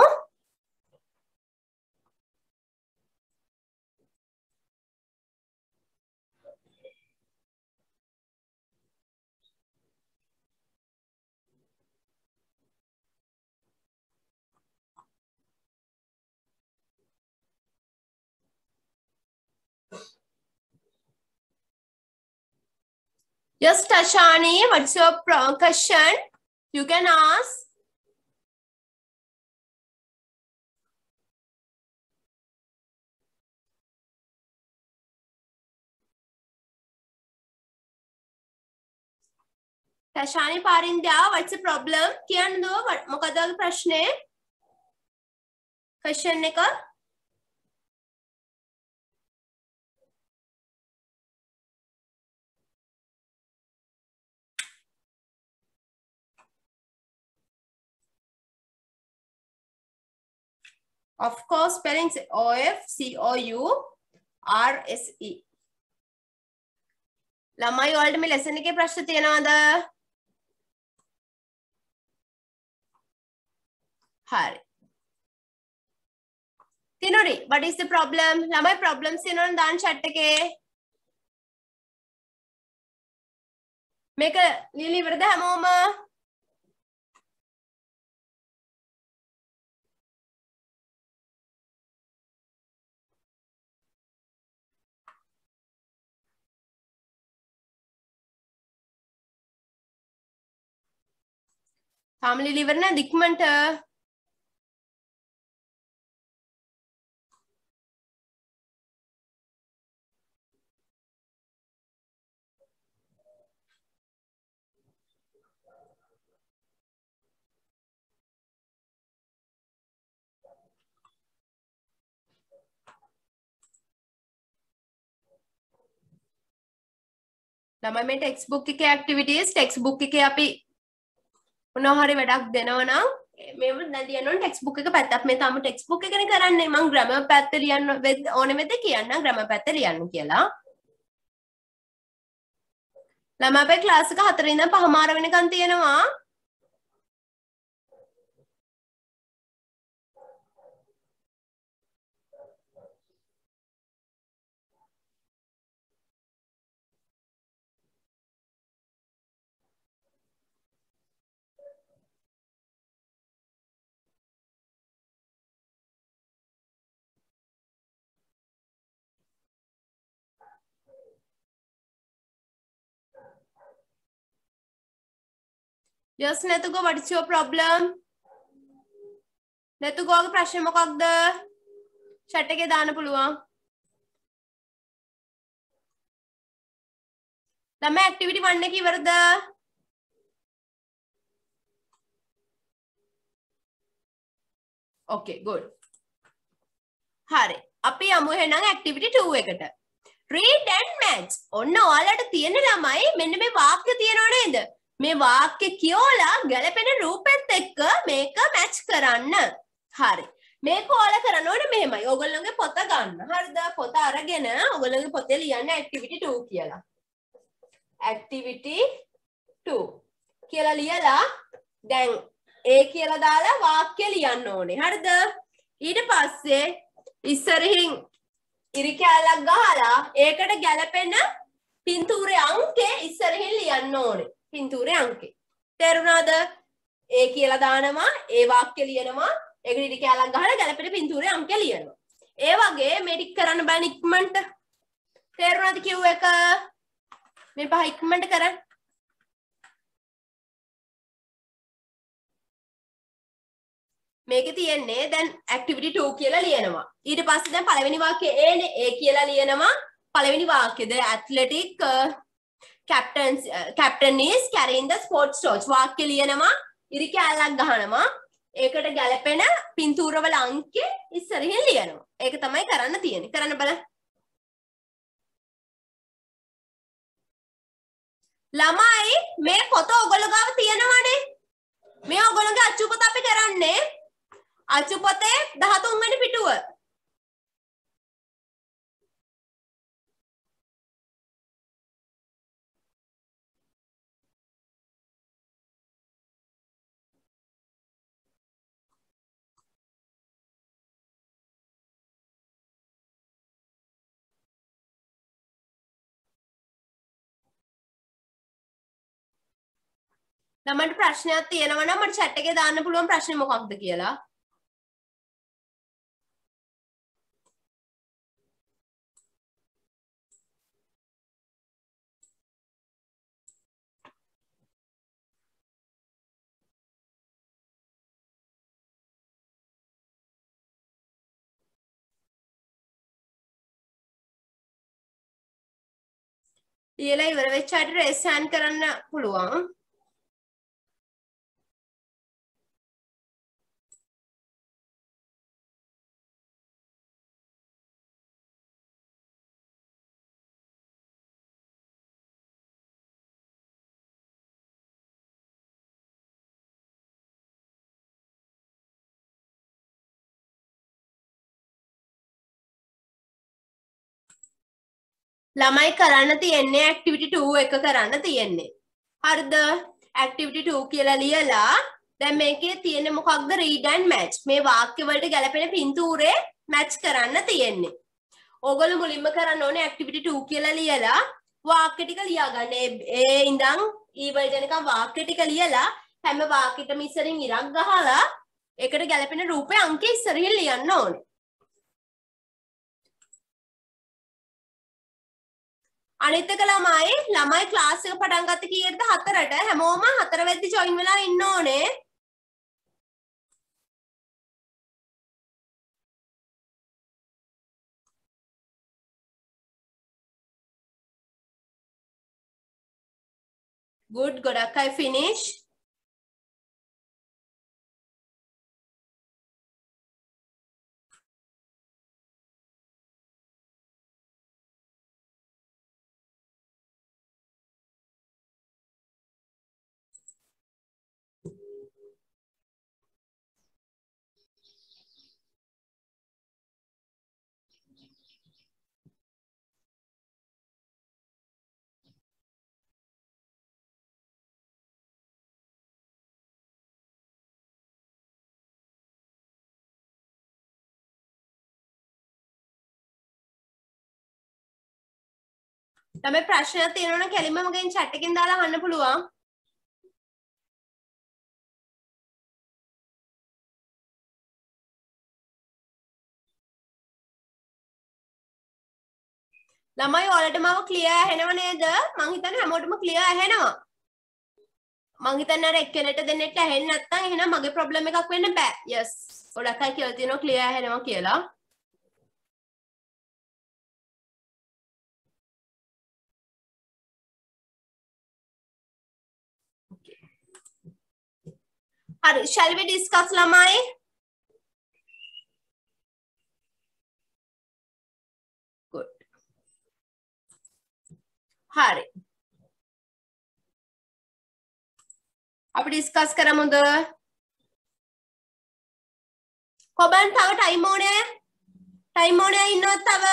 Yes, Tashani, what's your pro- question? You can ask. Tashani Parindya, what's the problem? කියන්න දුව මොකද ඔයාගේ ප්‍රශ්නේ? question එක? Of course, spellings O F C O U R S E. ළමයි වලට මේ ලෙසන් එකේ ප්‍රශ්න තියෙනවද? හරි. තිනුරි, what is the problem? ළමයි problems තියෙනවනම් දාන්න chat එකේ. මේක ලියලා ඉවරද හැමෝම? තාම ලියලා ඉවර නැද්ද ඉක්මනට? ළමයි මේ ටෙක්ස්ට් බුක් එකේ ඇක්ටිවිටීස් ටෙක්ස්ට් බුක් එකේ අපි මොනවා හරි වැඩක් දෙනවා නම් මේව දැන් ලියන්න ඕන ටෙක්ස්ට් බුක් එක පැත්තක්. මේ තාම ටෙක්ස්ට් බුක් එකනේ කරන්නේ. මම ග්‍රැමර් පැත්ත ලියන්න වෙද්ද- ඕනේ වෙද්ද කියන්නම් ග්‍රැමර් පැත්ත ලියන්න කියලා. ළමයි අපේ ක්ලාස් එක 4 ඉඳන් පහමාර වෙනකන් තියෙනවා. යස් නැතුකෝ what is your problem? නැතුකෝගේ ප්‍රශ්නේ මොකක්ද? chat එකේ දාන්න පුළුවන්. ළමයි ඇක්ටිවිටි 1 එක ඉවරද? ඕකේ good. හරි. අපි යමු එහෙනම් ඇක්ටිවිටි 2 එකට. read and match. ඔන්න ඔයාලට තියෙන ළමයි මෙන්න මේ වාක්‍ය තියෙනව නේද? මේ වාක්‍ය කියෝලා ගැලපෙන රූපෙත් එක්ක මේක මැච් කරන්න. හරි. මේක ඔයාලා කරන්න ඕනේ මෙහෙමයි. ඔයගොල්ලෝගේ පොත ගන්න. හරිද? පොත අරගෙන ඔයගොල්ලෝගේ පොතේ ලියන්න activity 2 කියලා. Activity 2 කියලා ලියලා දැන් ඒ කියලා දාලා වාක්‍ය ලියන්න ඕනේ. හරිද? ඊට පස්සේ ඉස්සරහින් ඉරි කෑල්ලක් ගහලා ඒකට ගැලපෙන පින්තූරේ අංකේ ඉස්සරහින් ලියන්න ඕනේ. පින්තූරේ අංකේ. තේරුණාද? ඒ කියලා දානවා ඒ වාක්‍ය ලියනවා ඒකට ඉරි කෑල්ලක් ගහලා ගැලපෙන පින්තූරේ අංකේ ලියනවා. ඒ වගේ මේ ටික කරන්න බෑ ඉක්මනට. තේරුණාද කිව් එක? මේ පහ ඉක්මනට කරන්න. මේක තියෙන්නේ දැන් ඇක්ටිවිටි 2 කියලා ලියනවා. ඊට පස්සේ දැන් පළවෙනි වාක්‍යය ඒනේ ඒ කියලා ලියනවා. පළවෙනි වාක්‍යය the athletic uh, captains uh, captain is carrying the sports torch වාක්‍ය ලියනවා. ඉරි කැලක් ගහනවා. ඒකට ගැලපෙන පින්තූරවල අංකය ඉස්සරහින් ලියනවා. ඒක තමයි කරන්න තියෙන්නේ. කරන්න බලන්න. ළමයි මේ පොත ඔයගොල්ලෝ ගාව තියෙනවනේ. මේ ඔයගොල්ලෝගේ අච්චු පොත අපි කරන්නේ අච්චු පොතේ 13 වෙනි පිටුව. ළමන්ට ප්‍රශ්නයක් තියෙනවා නම් මට chat එකේ දාන්න පුළුවන් ප්‍රශ්නේ මොකක්ද කියලා. ලියලා ඉවර වෙච්ච අයට රේස් හෑන්ඩ් කරන්න පුළුවන්. ළමයි කරන්න තියෙන්නේ ඇක්ටිවිටි 2 එක කරන්න තියෙන්නේ. හරිද? ඇක්ටිවිටි 2 කියලා ලියලා දැන් මේකේ තියෙන්නේ මොකක්ද read and match. මේ වාක්‍ය වලට ගැලපෙන පින්තූරේ match කරන්න තියෙන්නේ. ඕගොල්ලෝ මුලින්ම කරන්න ඕනේ ඇක්ටිවිටි 2 කියලා ලියලා වාක්‍ය ටික ලියාගන්න. ඒ ඉඳන් ඊ වලට එනකම් වාක්‍ය ටික ලියලා හැම වාක්‍යෙටම ඉස්සරින් ඉරක් ගහලා ඒකට ගැලපෙන රූපේ අංකය ඉස්සරහින් ලියන්න ඕනේ. අනිත් එක ළමයි ළමයි ක්ලාස් එක පටන් ගත්ත කීයටද? හතරට. හැමෝම හතර වෙද්දි ජොයින් වෙලා ඉන්න ඕනේ. Good. ගොඩක් අය finish. තමයි ප්‍රශ්නයක් තියෙනවා නම් කෙලින්ම මගෙන් chat එකෙන් දාලා අහන්න පුළුවන්. ළමයි ඔයාලට මම ක්ලියර් ඇහෙනව නේද? මං හිතන්නේ හැමෝටම ක්ලියර් ඇහෙනවා. මං හිතන්නේ අර එක්කෙනෙක්ට දෙන්නෙක්ට ඇහෙන්නේ නැත්නම් එහෙනම් මගේ ප්‍රොබ්ලම් එකක් වෙන්න බෑ. yes. ගොඩක් අය කියලා තියෙනවා ක්ලියර් ඇහෙනවා කියලා. හරි. Shall we discuss ළමයි? Good. හරි. අපි ඩිස්කස් කරමුද? කොබන් තව ටයිම් ඕනේ? ටයිම් ඕනේ ඉන්නවද තව?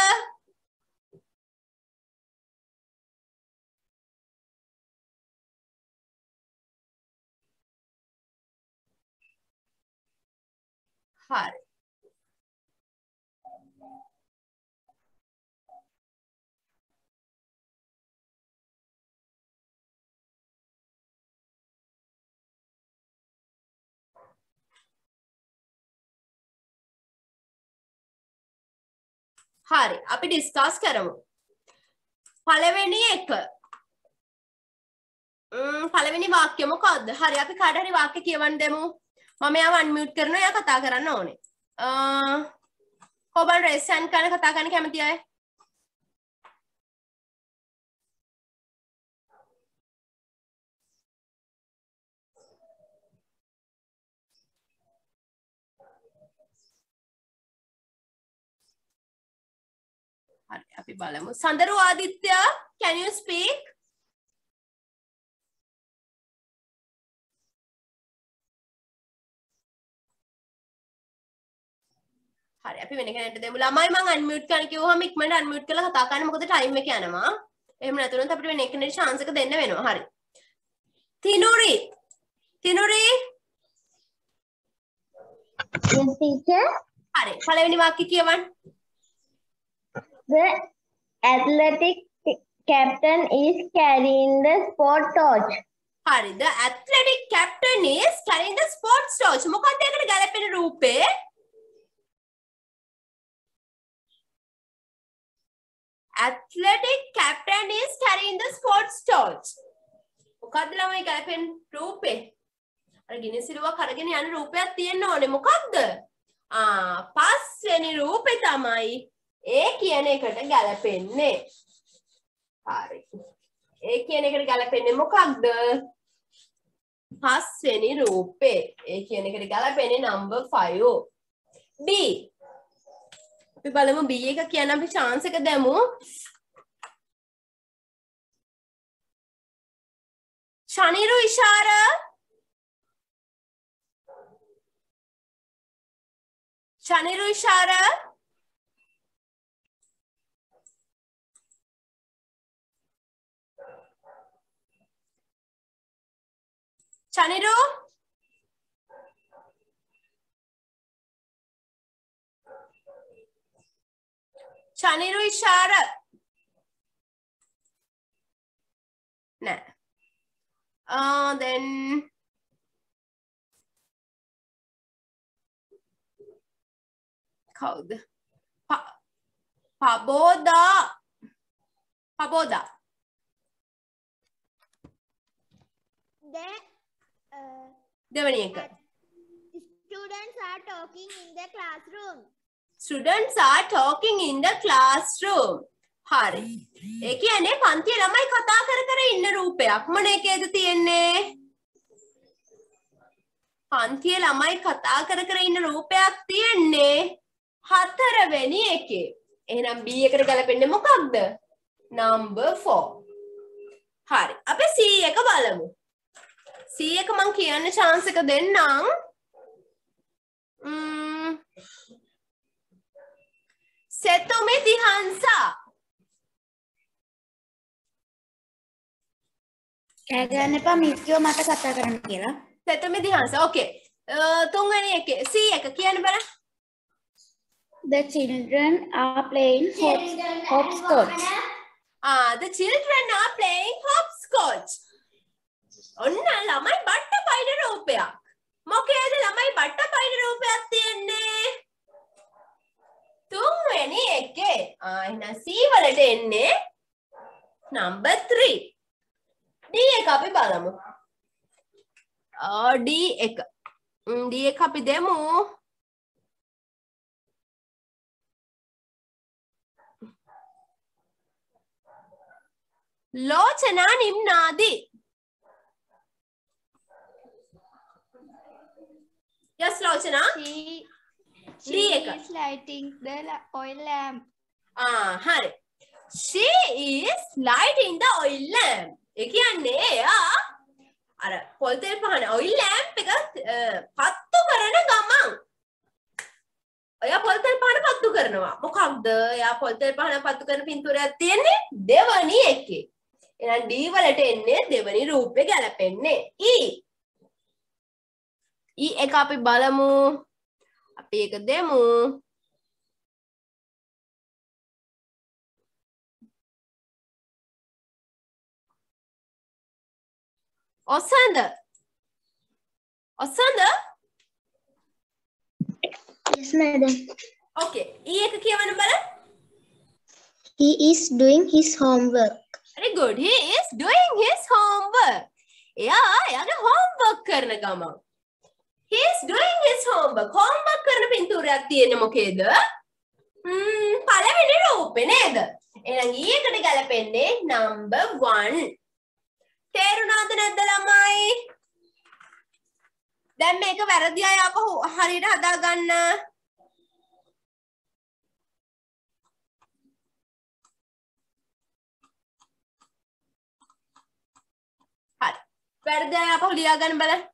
හරි හරි අපි ඩිස්කස් කරමු. පළවෙනි එක. පළවෙනි වාක්‍ය මොකක්ද හරි අපි කාට හරි වාක්‍ය කියවන්න දෙමු. මම යා අන්මියුට් කරනවා යා කතා කරන්න ඕනේ. කොබන් රේස් හෑන්ඩ් කරන කතා කරන්න කැමති අය? හරි අපි බලමු. සඳරු ආදිත්‍ය can you speak? හරි අපි වෙන කෙනෙක්ට දෙමු. ළමයි මං unmute කරන්න කිව්වහම ඉක්මනට unmute කරලා කතා කරන්න මොකද time එක යනවා. එහෙම නැතුනොත් අපිට වෙන කෙනෙක්ට chance එක දෙන්න වෙනවා. හරි. තිනුරි. තිනුරි. Yes, teacher. හරි. පළවෙනි වාක්‍ය කියවන්න. The athletic captain is carrying the sport torch. හරි. The athletic captain is carrying the sports torch. මොකක්ද ඒකට ගැලපෙන රූපේ? Athletic captain is carrying the sports torch. මොකක්ද ළමයි ගැලපෙන රූපේ? අර ගිනිසිරුවක් අරගෙන යන රූපයක් තියෙන්න ඕනේ. මොකක්ද? ආ පස්වෙනි රූපේ තමයි ඒ කියන එකට ගැලපෙන්නේ. හරි. ඒ කියන එකට ගැලපෙන්නේ මොකක්ද? පස්වෙනි රූපේ. ඒ කියන එකට ගැලපෙන්නේ number 5. B අපි බලමු B එක කියන්න අපි chance එක දෙමු. ශනිරු ඉෂාර. ශනිරු ඉෂාර. ශනිරු? ශනිරු ඉෂාර. නෑ. uh, then කවුද? පබෝදා. පබෝදා. The uh, දෙවනි එක. students are talking in the classroom. Students are talking in the classroom. හරි. ඒ කියන්නේ පන්තියේ ළමයි කතා කර කර ඉන්න රූපයක්. මොන එකේද තියෙන්නේ? පන්තියේ ළමයි කතා කර කර ඉන්න රූපයක් තියෙන්නේ හතරවෙනි එකේ. එහෙනම් B එකට ගැලපෙන්නේ මොකක්ද? Number 4 හරි. අපි C එක බලමු. C එක මං කියන්න chance එක දෙන්නම්. ම්ම් සෙතුමි දිහන්සා කෑ ගන්න එපා මිස්කෝ මට කතා කරන්න කියලා. සෙතුමි දිහන්සා ඕකේ තුන්වෙනි එකේ C එක කියන්න බෑ The children are playing hop hopscotch. Ah, the children are playing hopscotch. ඔන්න ළමයි බට්ට පයිඩ රූපයක්. මොකේද ළමයි බට්ට පයිඩ රූපයක් තියෙන්නේ? තුන්වෙනි එකේ. ආ එහෙනම් C වලට එන්නේ number 3. D එක අපි බලමු. ආ D එක. ම්, D එක අපි දෙමු. ලෝචනා නිම්නාදී යස් ලෝචනා She එක. is lighting the oil lamp. ආ හරි she is lighting the oil lamp. ඒ කියන්නේ එයා අර පොල් තෙල් පහන oil lamp එක පත්තු කරන ගමන් ඔයා පොල් තෙල් පහන පත්තු කරනවා. මොකක්ද? එයා පොල් තෙල් පහන පත්තු කරන පින්තූරයක් තියෙන්නේ? දෙවනි එකේ. එහෙනම් D වලට එන්නේ දෙවනි රූපේ ගැලපෙන්නේ. E. E එක අපි බලමු අපි ඒක දෙමු ඔසඳ ඔසඳ Yes, madam. ඕකේ ඊ එක කියවන්න බලන්න He is doing his homework. very good he is doing his homework එයා එයාගේ homework කරන ගමන් he's doing his homework. homework කරන පින්තූරයක් තියෙන මොකේද? ම්ම් පළවෙනි රූපේ නේද? එහෙනම් ඊයකට ගැලපෙන්නේ number 1. තේරුණාද නැද්ද ළමයි? දැන් මේක වැරදි අය අපහු හරියට හදාගන්න. හරි. වැරදි අය අපහු ලියාගන්න බලන්න.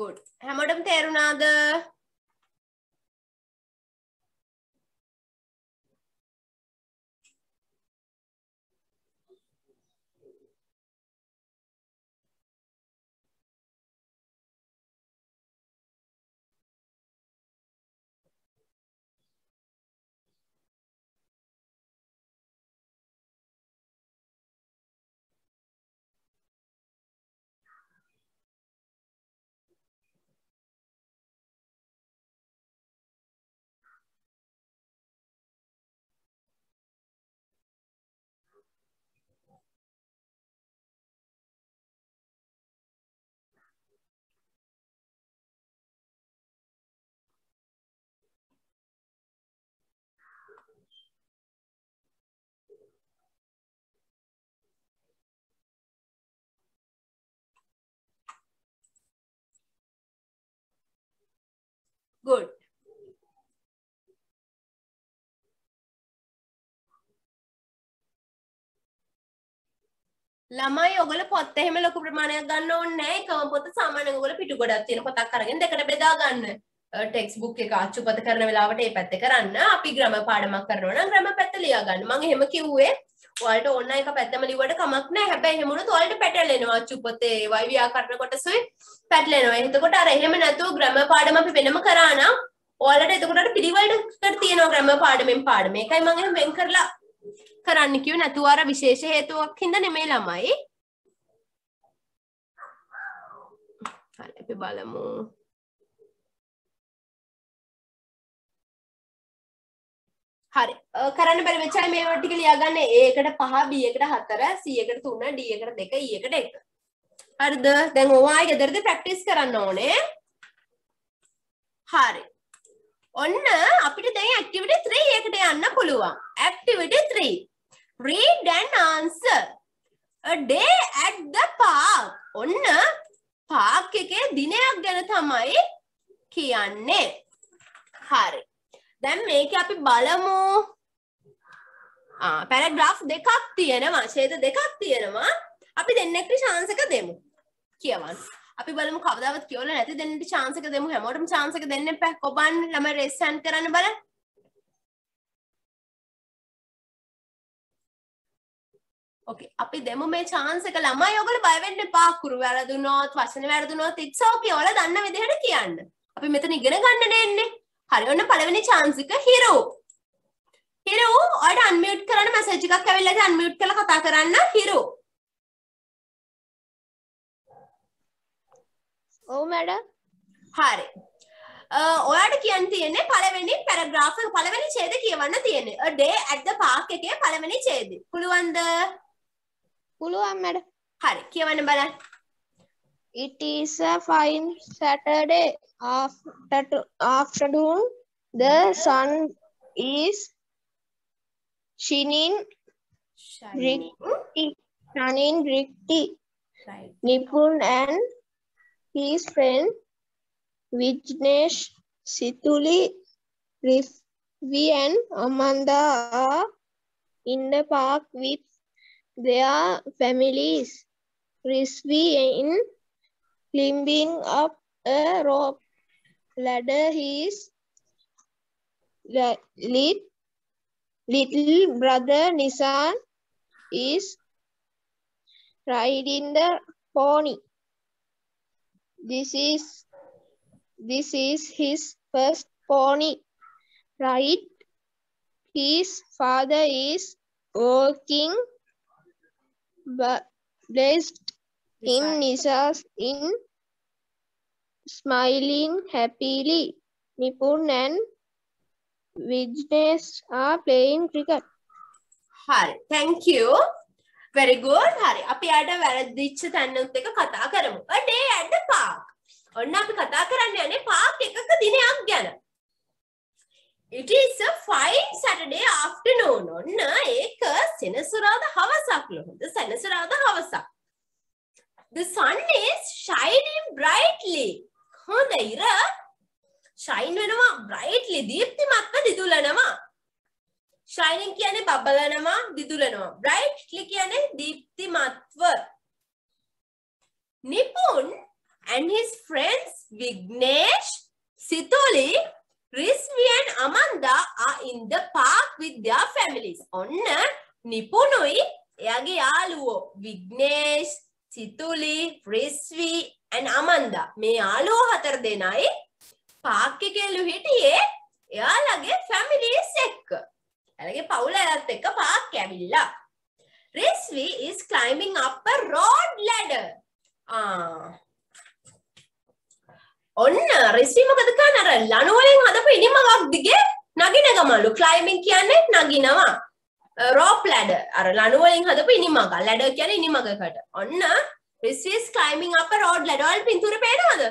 Good. හැමෝටම තේරුණාද? Good. ළමයි ඔගල පොත් එහෙම ලොකු ප්‍රමාණයක් ගන්න ඕනේ නැහැ. එකම පොත සාමාන්‍යයෙන් ඔගල පිටු ගොඩක් තියෙන පොතක් අරගෙන දෙකට බෙදා ගන්න. ටෙක්ස් බුක් එක අච්චුපත කරන වෙලාවට ඒ පැත්තේ කරන්න. අපි ග්‍රැම පාඩමක් කරනවා නම් ග්‍රැම පැත්ත ලියා ගන්න. මම එහෙම කිව්වේ ඔයාලට ඕන එක පැත්තම ලිව්වට කමක් නැහැ. හැබැයි එහෙම වුණොත් ඔයාලට පැටලෙනවා. අච්චුපතේ වයි ව්‍යාකරණ කොටසුයි පැටලෙනවා. එතකොට අර එහෙම නැතුව ග්‍රැම පාඩම අපි වෙනම කරා නම් ඔයාලට එතකොට අර පිළිවෙලකට තියෙනවා ග්‍රැම පාඩමෙන් පාඩම. ඒකයි මම එහෙම වෙන් කරලා කරන්න කිව්වේ. නැතුව අර විශේෂ හේතුවක් හින්දා නෙමෙයි ළමයි. හරි අපි බලමු. හරි. කරන්න බැරි වෙච්ච අය මේවා ටික ලියාගන්න. A එකට 5 B එකට 4 C එකට 3 D එකට 2 E එකට 1 හරිද? දැන් ඕවා ආයෙ ගෙදරදී ප්‍රැක්ටිස් කරන්න ඕනේ. හරි. ඔන්න අපිට දැන් ඇක්ටිවිටි 3 එකට යන්න පුළුවන්. Activity 3 read and answer. A day at the park. ඔන්න පාක් එකේ දිනයක් ගැන තමයි කියන්නේ. හරි. දැන් මේක අපි බලමු. පැරග්‍රාෆ් දෙකක් තියෙනවා. ඡේද දෙකක් තියෙනවා. අපි දෙන්නෙක්ට chance එක දෙමු. කියවන්න අපි බලමු කවදාවත් කියවලා නැති දෙන්නට chance එක දෙමු. හැමෝටම chance එක දෙන්න එපා. කොබන් ළමයි රේස් හන්ඩ් කරන්න බලන්න ඕකේ අපි දෙමු මේ chance එක. ළමයි ඔයගොල්ලෝ බය වෙන්න එපා. අකුරු වැරදුනොත් වචන වැරදුනොත් it's okay. ඔයාලා දන්න විදිහට කියන්න. අපි මෙතන ඉගෙන ගන්න නෙන්නේ හරි. ඔන්න පළවෙනි chance එක හිරු හිරු ඔයාලට unmute කරන්න message එකක් ඇවිල්ලා ඉතින් unmute කරලා කතා කරන්න හිරු ඔව් මැඩම් හරි. ඔයාට කියන්න තියෙන්නේ පළවෙනි පැරග්‍රාෆ් එක පළවෙනි ඡේද කියවන්න තියෙන්නේ. A day at the park එකේ පළවෙනි ඡේදය. පුළුවන්ද? පුළුවන් මැඩම් හරි. කියවන්න බලන්න It is a fine Saturday after afternoon. The sun is shining Shining. shining. Right. Nipun and his friend Vijnesh, Situli, Rifvi and Amanda are in the park with their families. Rifvi in climbing up a rope ladder. His li- lit- little brother Nissan is riding the pony. This is this is his first pony ride. His father is working blessed in Nisa's in smiling happily. Nipun and Vignesh are playing cricket. හරි. Thank you. Very good. හරි. අපි අද වැරදිච්ච තැන්නුත් එක කතා කරමු. a day at the park ඔන්න අපි කතා කරන්න යන්නේ පාක් එකක දිනයක් ගැන. It is a fine saturday afternoon. ඔන්න ඒක සෙනසුරාදා හවසක්ලු හොඳ සෙනසුරාදා හවසක් the sun is shining brightly. හොඳ ඉර. ෂයින් වෙනවා brightly. දීප්තිමත්ව දිදුලනවා. ශයිනින් කියන්නේ බබලනවා දිදුලනවා. බ්‍රයිට්ලි කියන්නේ දීප්තිමත්ව. Nipun and his friends Vignesh, Situli, Rizvi and Amanda are in the park with their families. ඔන්න නිපුනුයි එයාගේ යාළුවෝ විග්නේෂ් සිතුලි රිස්වි and අමන්දා මේ යාළුවෝ හතර දෙනයි පාක් එකේලු හිටියේ එයාලගේ ෆැමිලිස් එක්ක ඇලගේ පවුල ඇත් එක්ක පාක් ඇවිල්ලා. Resvi is climbing up a road ladder. ආ. ඔන්න රෙස්වි මොකද කරන්නේ අර ලණු වලින් හදපු ඉනිමගක් දිගේ නගින ගමලු climbing කියන්නේ නගිනවා. Uh, rope ladder අර ලණු වලින් හදපු ඉනිමග. ladder කියන්නේ ඉනිමගකට. ඔන්න Resvi is climbing up a road ladder. ඔයාලට පින්තූරේ පේනවද?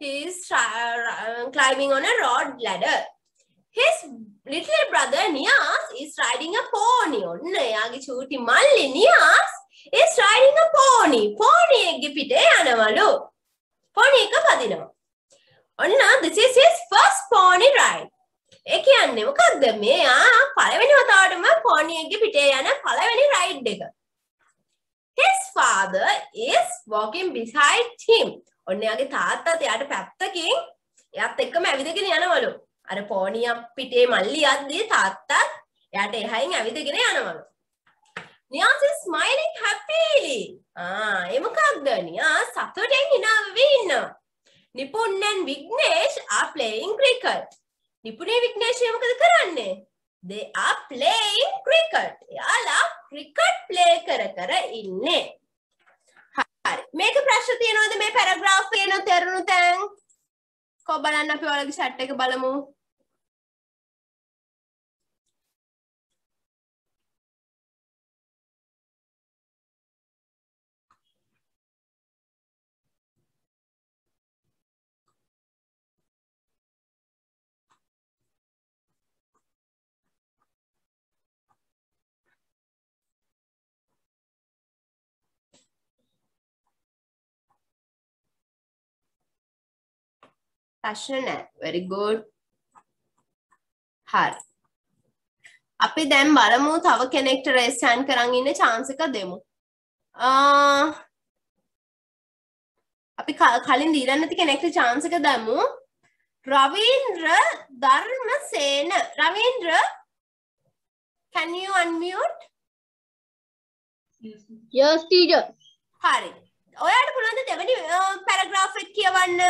He is uh, climbing on a road ladder. His little brother Nias is riding a pony. ඔන්න එයාගේ චූටි මල්ලි නියාස් is riding a pony. pony එකගේ පිටේ යනවලු. pony එක පදිනවා. ඔන්න this is his first pony ride. ඒ කියන්නේ මොකක්ද මෙයා පළවෙනි වතාවටම pony එකගේ පිටේ යන පළවෙනි ride එක. His father is walking beside him. ඔන්න එයාගේ තාත්තාත් එයාට පැත්තකින් එයාත් එක්කම ඇවිදගෙන යනවලු. අර පෝනියක් පිටේ මල්ලි යද්දී තාත්තත් එයාට එහයින් ඇවිදගෙන යනවලු. නියාස් is smiling happily. ආ ඒ මොකක්ද? නියාස් සතුටෙන් hina වෙවි ඉන්නවා. Nipun and විග්නේෂ් are playing cricket. නිපුනේ විග්නේෂ් මොකද කරන්නේ? They are playing cricket. එයාලා cricket play කර කර ඉන්නේ. හරි. මේක ප්‍රශ්න තියෙනවද මේ පැරග්‍රාෆ් එකේ නොතේරුණු තැන්? කො බලන්න අපි ඔයාලගේ chat එක බලමු. ප්‍රශ්න නෑ very good. හරි අපි දැන් බලමු තව කෙනෙක්ට රේස් හෑන්ඩ් කරන් ඉන්න chance එක දෙමු. අපි කලින් දීලා නැති කෙනෙක්ට chance එක දැමු. Ravindra Dharmasena. Ravindra can you unmute? Yes teacher. හරි. ඔයාට පුළුවන් දෙවෙනි පැරග්‍රාෆ් එක කියවන්න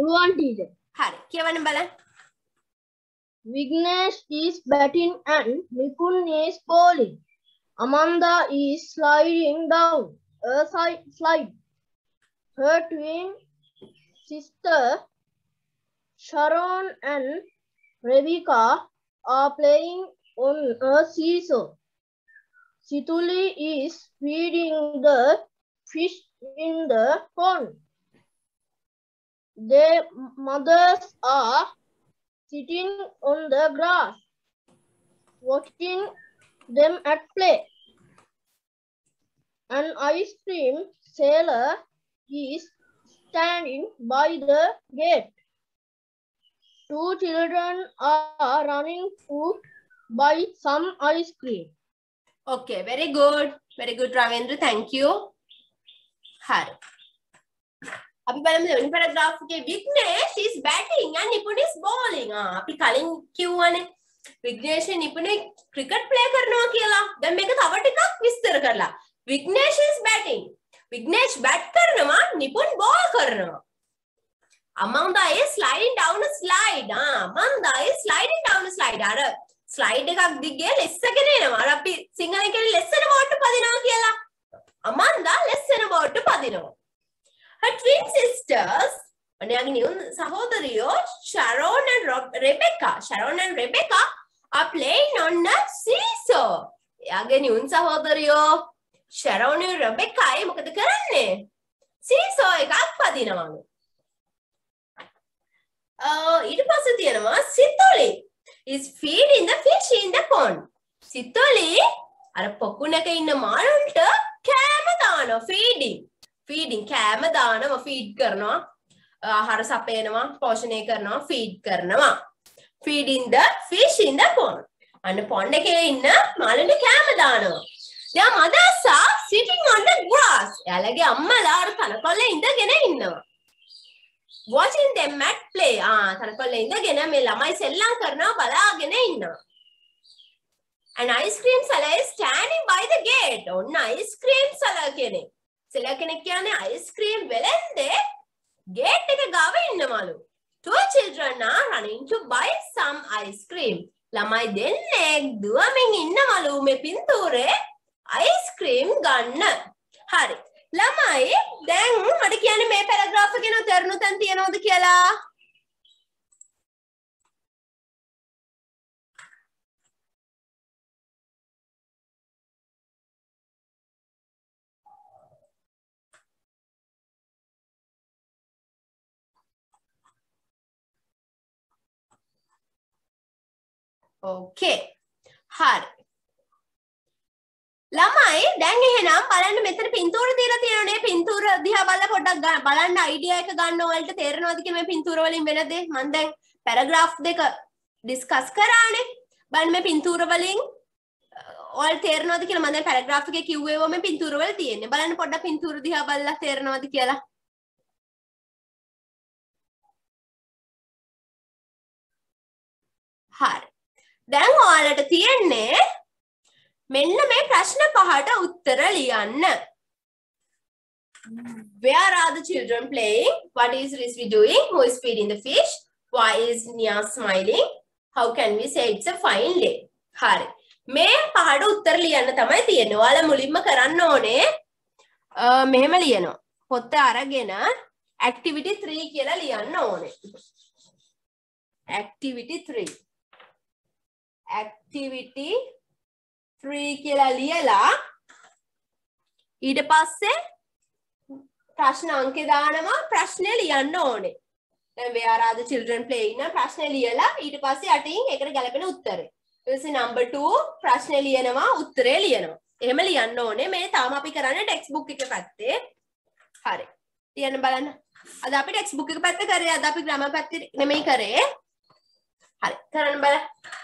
පුළුවන් teacher හරි කියවන්න බලන්න Vignesh is batting and Nipun is bowling. Amanda is sliding down a side slide. Her twin sister Sharon and Rebecca are playing on a seesaw. Situli is feeding the fish in the pond. Their mothers are sitting on the grass, watching them at play. An ice cream seller is standing by the gate. Two children are running to buy some ice cream. Okay, very good. Very good, Ravindra. Thank you. හරි. අපි බලමු දෙවෙනි paragraph එකේ විග්නේෂ් is batting and Nipun is bowling. ආ අපි කලින් කිව්වනේ විග්නේෂ් නිපුනේ cricket play කරනවා කියලා. දැන් මේක තව ටිකක් විස්තර කරලා. Vignesh is batting. Vignesh bat කරනවා නිපුන් බෝල් කරනවා. Amanda is sliding down a slide. ආ Amanda is sliding down a slide. අර ස්ලයිඩ් එකක් දිගේ ලෙස්සගෙන එනවා. අර අපි සිංහලෙන් කියන්නේ ලෙස්සන බෝට්ට පදිනවා කියලා. Amanda ලෙස්සන බෝට්ට පදිනවා. Her twin sisters ඔයාගේ නියුන් සහෝදරියෝ Sharon and Rob- Rebecca. Sharon and Rebecca are playing on a seesaw. එයාගේ නියුන් සහෝදරියෝ Sharon and Rebecca අය මොකද කරන්නේ? seesaw එකක් පදිනවලු Uh, ඊට පස්සේ තියෙනවා සිතොලි. Is feeding the fish in the pond. සිතොලි අර පොකුණක ඉන්න මාළුන්ට කෑම දානවා feeding. Feeding කෑම දානවා feed කරනවා. ආහාර සපයනවා, පෝෂණය කරනවා, feed කරනවා. feeding the fish in the pond. අන්න pond එකේ ඉන්න මාළුන්ට කෑම දානවා. දැන් මදස්සා sitting on the grass. එයාලගේ අම්මලා අර තනකොළේ ඉඳගෙන ඉන්නවා. watching them at play. ආ තනකොළ ඉඳගෙන මේ ළමයි සෙල්ලම් කරනවා බලාගෙන ඉන්නවා. An ice cream seller is standing by the gate. ඔන්න ice cream seller කෙනෙක්. Seller කෙනෙක් කියන්නේ ice cream වෙලෙන්දේ gate එක ගාව ඉන්නවලු. Two children are running to buy some ice cream. ළමයි දෙන්නෙක් දුවමින් ඉන්නවලු මේ පින්තූරේ ice cream ගන්න. හරි. ළමයි දැන් මට කියන්නේ මේ පැරග්‍රාෆ් එකේ නොතරුණු තැන් තියනවද කියලා ඕකේ හරි. ළමයි දැන් එහෙනම් බලන්න මෙතන පින්තූර තියලා තියෙනනේ පින්තූර දිහා බලලා පොඩ්ඩක් ගන්න- බලන්න අයිඩියා එක ගන්න ඔයාලට තේරෙනවද කියලා මේ පින්තූර වලින් වෙන දේ? මම දැන් පැරග්‍රාෆ් දෙක ඩිස්කස් කරානේ. බලන්න මේ පින්තූර වලින් ඔයාලට තේරෙනවද කියලා මම දැන් පැරග්‍රාෆ් එකේ කිව්වේ ඒවා මේ පින්තූර වල තියෙන්නේ. බලන්න පොඩ්ඩක් පින්තූර දිහා බලලා තේරෙනවද කියලා. හරි. දැන් ඔයාලට තියෙන්නේ මෙන්න මේ ප්‍රශ්න පහට උත්තර ලියන්න. Where are the children playing? What is Rizvi doing? Who is feeding the fish? Why is Nia smiling? How can we say it's a fine day? හරි. මේ පහට උත්තර ලියන්න තමයි තියෙන්නේ. ඔයාලා මුලින්ම කරන්න ඕනේ අ, මෙහෙම ලියනවා. පොත අරගෙන activity 3 කියලා ලියන්න ඕනේ. activity 3. Activity 3 කියලා ලියලා ඊට පස්සේ ප්‍රශ්න අංකේ දානවා ප්‍රශ්නේ ලියන්න ඕනේ. දැන් where are the children playing නම් ප්‍රශ්නේ ලියලා ඊට පස්සේ යටින් ඒකට ගැලපෙන උත්තරේ. ඊට පස්සේ number 2 ප්‍රශ්නේ ලියනවා උත්තරේ ලියනවා. එහෙම ලියන්න ඕනේ. මේ තාම අපි කරන්නේ ටෙක්ස්ට් බුක් එක පැත්තේ. හරි. ලියන්න බලන්න. අද අපි ටෙක්ස්ට් බුක් එක පැත්තේ කරේ. අද අපි ග්‍රාමර් පැත්තේ නෙමෙයි කරේ. හරි. කරන්න බලන්න.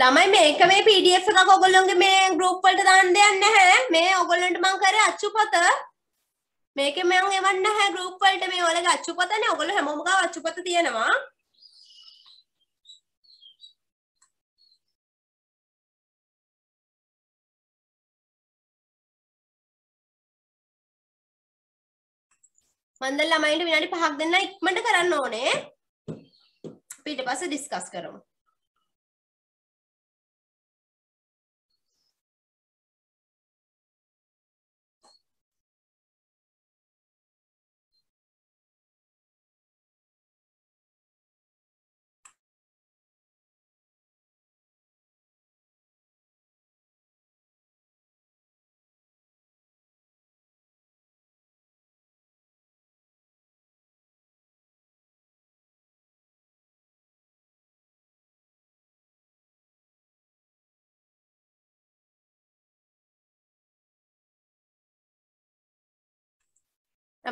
ළමයි මේක මේ PDF එකක් ඔයගොල්ලෝගේ මේ group වලට දාන්න දෙයක් නැහැ. මේ ඔයගොල්ලන්ට මං කරේ අච්චුපත. මේකේ මම එවන්න නැහැ group වලට මේ ඔයාලගේ අච්චුපතනේ. ඔයගොල්ලෝ හැමෝම ගාව අච්චුපත තියෙනවා. මම දැන් ළමයින්ට විනාඩි 5ක් දෙන්න ඉක්මනට කරන්න ඕනේ. අපි ඊට පස්සේ ඩිස්කස් කරමු.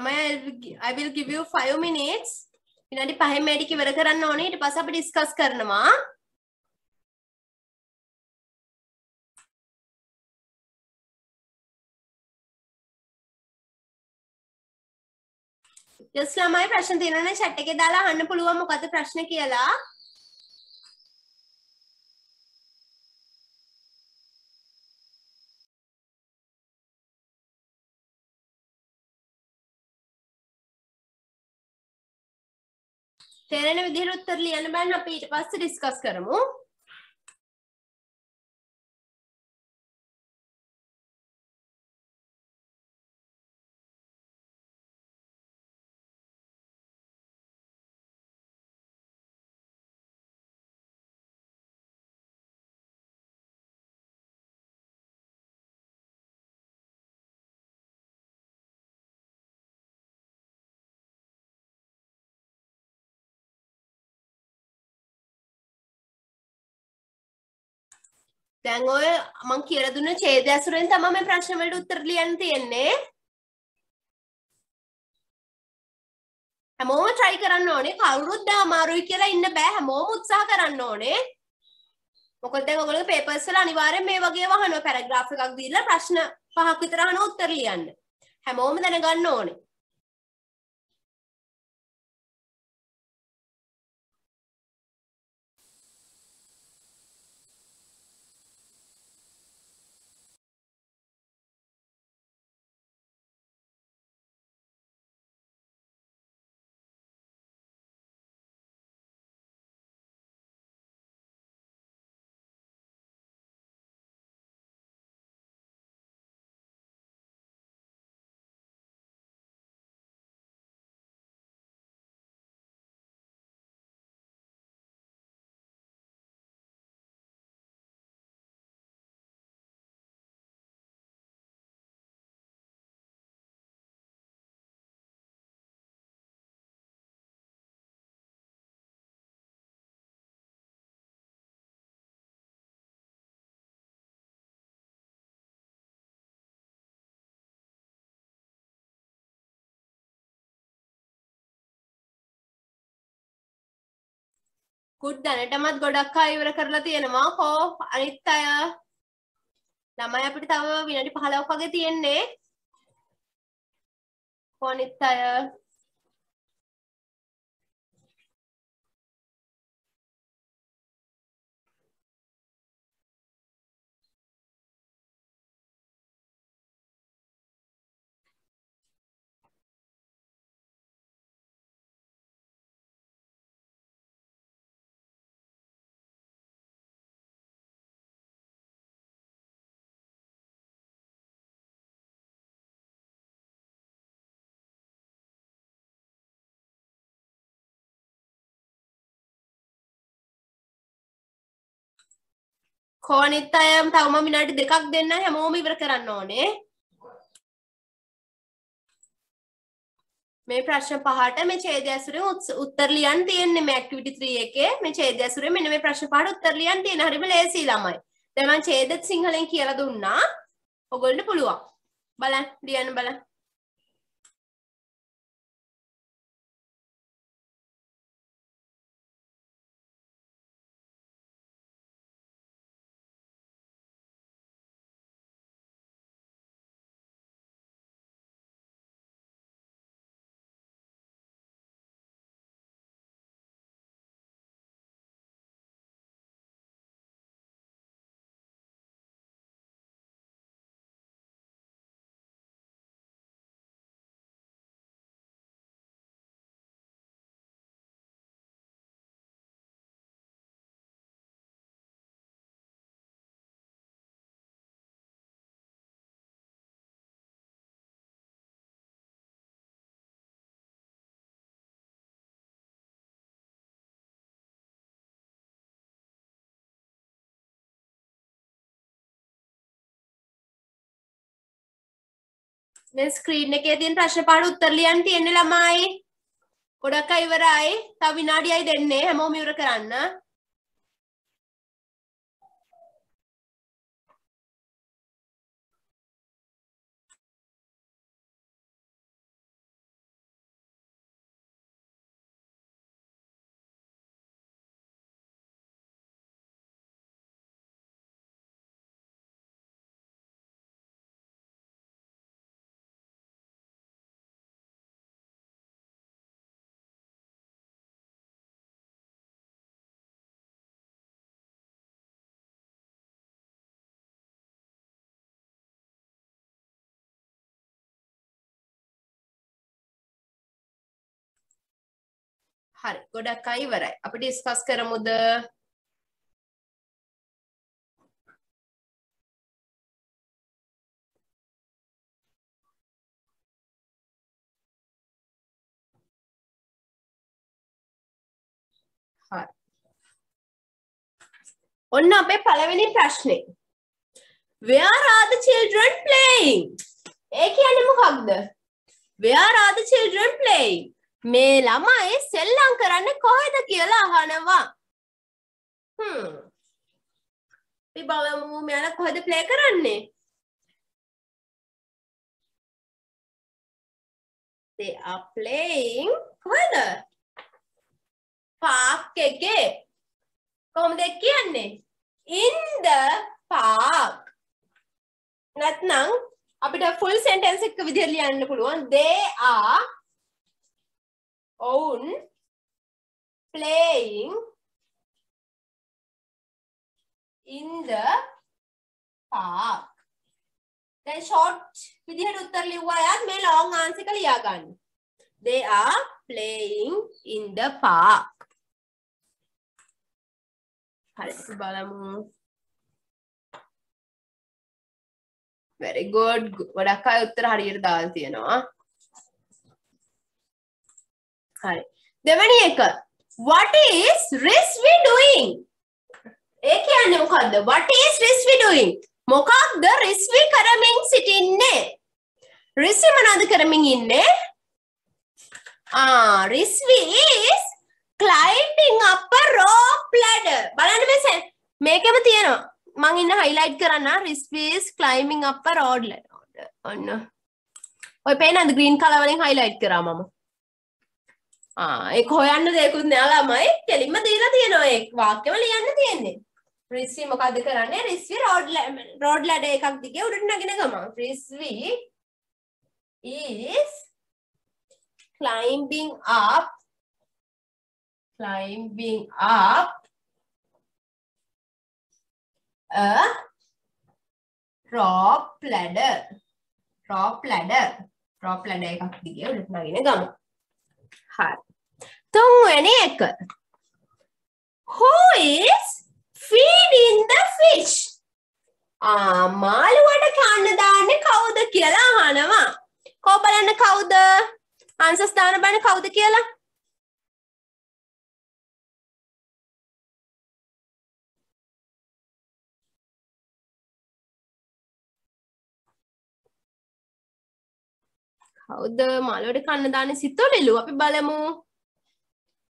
තමයි I will gi- I will give you 5 minutes. විනාඩි 5 මේ ටික ඉවර කරන්න ඕනේ. ඊට පස්සේ අපි ඩිස්කස් කරනවා. ජස් ළමයි ප්‍රශ්න තියෙනවනේ. chat එකේ දාලා අහන්න පුළුවන් මොකද්ද ප්‍රශ්න කියලා. තේරෙන විදිහට උත්තර ලියන්න බෑන අපි ඊට පස්සේ ඩිස්කස් කරමු. දැන් ඔය මං කියලා දුන්න ඡේද ඇසුරෙන් තමයි මේ ප්‍රශ්න වලට උත්තර ලියන්න තියෙන්නේ. හැමෝම try කරන්න ඕනේ. කවුරුත් දැන් අමාරුයි කියලා ඉන්න බෑ. හැමෝම උත්සාහ කරන්න ඕනේ. මොකද දැන් ඔයගොල්ලෝ පේපර්ස් වල අනිවාර්යෙන් මේ වගේ වහනවා පැරග්‍රාෆ් එකක් දීලා ප්‍රශ්න පහක් විතර අහන උත්තර ලියන්න. හැමෝම දැනගන්න ඕනේ. කුඩ් දැනටමත් ගොඩක් අය ඉවර කරලා තියෙනවා. කෝ අනිත් අය ළමයි අපිට තව විනාඩි 15ක් වගේ තියෙන්නේ. කෝ අනිත් අය කෝ අනිත් අය තවම විනාඩි දෙකක් දෙන්න හැමෝම ඉවර කරන්න ඕනේ. මේ ප්‍රශ්න පහට මේ ඡේද ඇසුරෙන් උත්තර ලියන්න තියෙන්නේ මේ ඇක්ටිවිටි 3 එකේ. මේ ඡේද ඇසුරෙන් මෙන්න මේ ප්‍රශ්න පහට උත්තර ලියන්න තියෙන හරිම ලේසි ළමයි. දැන් මම ඡේදත් සිංහලෙන් කියලා දුන්නා. ඔයගොල්ලන්ට පුළුවන්. බලන්න ලියන්න බලන්න. මේ ස්ක්‍රීන් එකේ තියෙන ප්‍රශ්න පහට උත්තර ලියන්න තියෙන්නේ ළමයි. ගොඩක් අය ඉවරයි. තව විනාඩියයි දෙන්නේ. හැමෝම ඉවර කරන්න. හරි ගොඩක් අය ඉවරයි. අපි ඩිස්කස් කරමුද? හරි. ඔන්න අපේ පළවෙනි ප්‍රශ්නේ. Where are the children playing? ඒ කියන්නේ මොකක්ද? Where are the children playing? මේ ළමයි සෙල්ලම් කරන්නේ කොහෙද කියලා අහනවා. හ්ම්. අපි බලමු මෙයාලා කොහෙද ප්ලේ කරන්නේ? They are playing කොහෙද? පාක් එකේ. කොහොමද කියන්නේ? In the park. නැත්නම් අපිට full sentence එක විදිහට ලියන්න පුළුවන්. They are ඔවුන් playing in the park. දැන් short විදිහට උත්තර ලිව්වා අයත් මේ long answer එක ලියා ගන්න. They are playing in the park. හරි අපි බලමු. very good. ගොඩක් අය උත්තර හරියට දාලා තියෙනවා. හරි. දෙවැනි එක. What is Rizvi doing? ඒ කියන්නේ මොකද්ද? What is Rizvi doing? මොකක්ද රිස්වි කරමින් සිටින්නේ? රිස්වි මොනවද කරමින් ඉන්නේ? ආ රිස්වි is climbing up a rope ladder. බලන්න මේ මේකෙම තියෙනවා. මං ඉන්න highlight කරන්න රිස්වි is climbing up a road ladder. ඔන්න. ඔය පේනද green color වලින් highlight කරා මම. ඒක හොයන්න දෙයකුත් නෑ ළමයි කෙලින්ම දීලා තියෙනවා ඒ වාක්‍යම ලියන්න තියෙන්නේ රිස්වි මොකද්ද කරන්නේ රිස්වි රෝඩ් රෝඩ් ලැඩර් එකක් දිගේ උඩට නගින ගමන් රිස්වි is climbing up climbing up a rope ladder rope ladder rope ladder එකක් දිගේ උඩට නගින ගමන් හරි තුන්වෙනි එක. Who is feeding the fish? ආ මාළුවට කන්න දාන්නේ කවුද කියලා අහනවා. කෝ බලන්න කවුද? ආන්සර්ස් දාන්න බෑන කවුද කියලා. කවුද? මාළුවට කන්න දාන්නේ සිතුලිලු. අපි බලමු.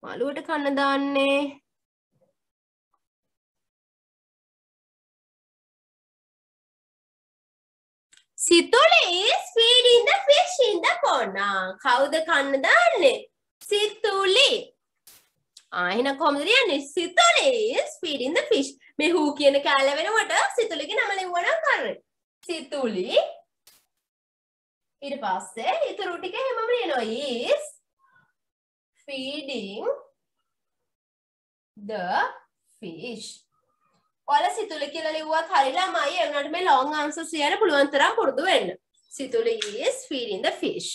මාළුවට කන්න දාන්නේ සිතුලි is feeding the fish in the pond. කවුද කන්න දාන්නේ? සිතුලි. ආ එහෙනම් කොහොමද ලියන්නේ? සිතුලි is feeding the fish. මේ who කියන කැල වෙනකොට සිතුලිගේ නම ලිව්වනම් කරේ. සිතුලි ඊට පස්සේ ඉතුරු ටික හැමම ලියනවා is feeding the fish. ඔයාලා සිතුල කියලා ලිව්වත් හරි ළමයි ඒ වුණාට මේ long answers ලියන්න පුළුවන් තරම් පුරුදු වෙන්න. සිතුල is feeding the fish.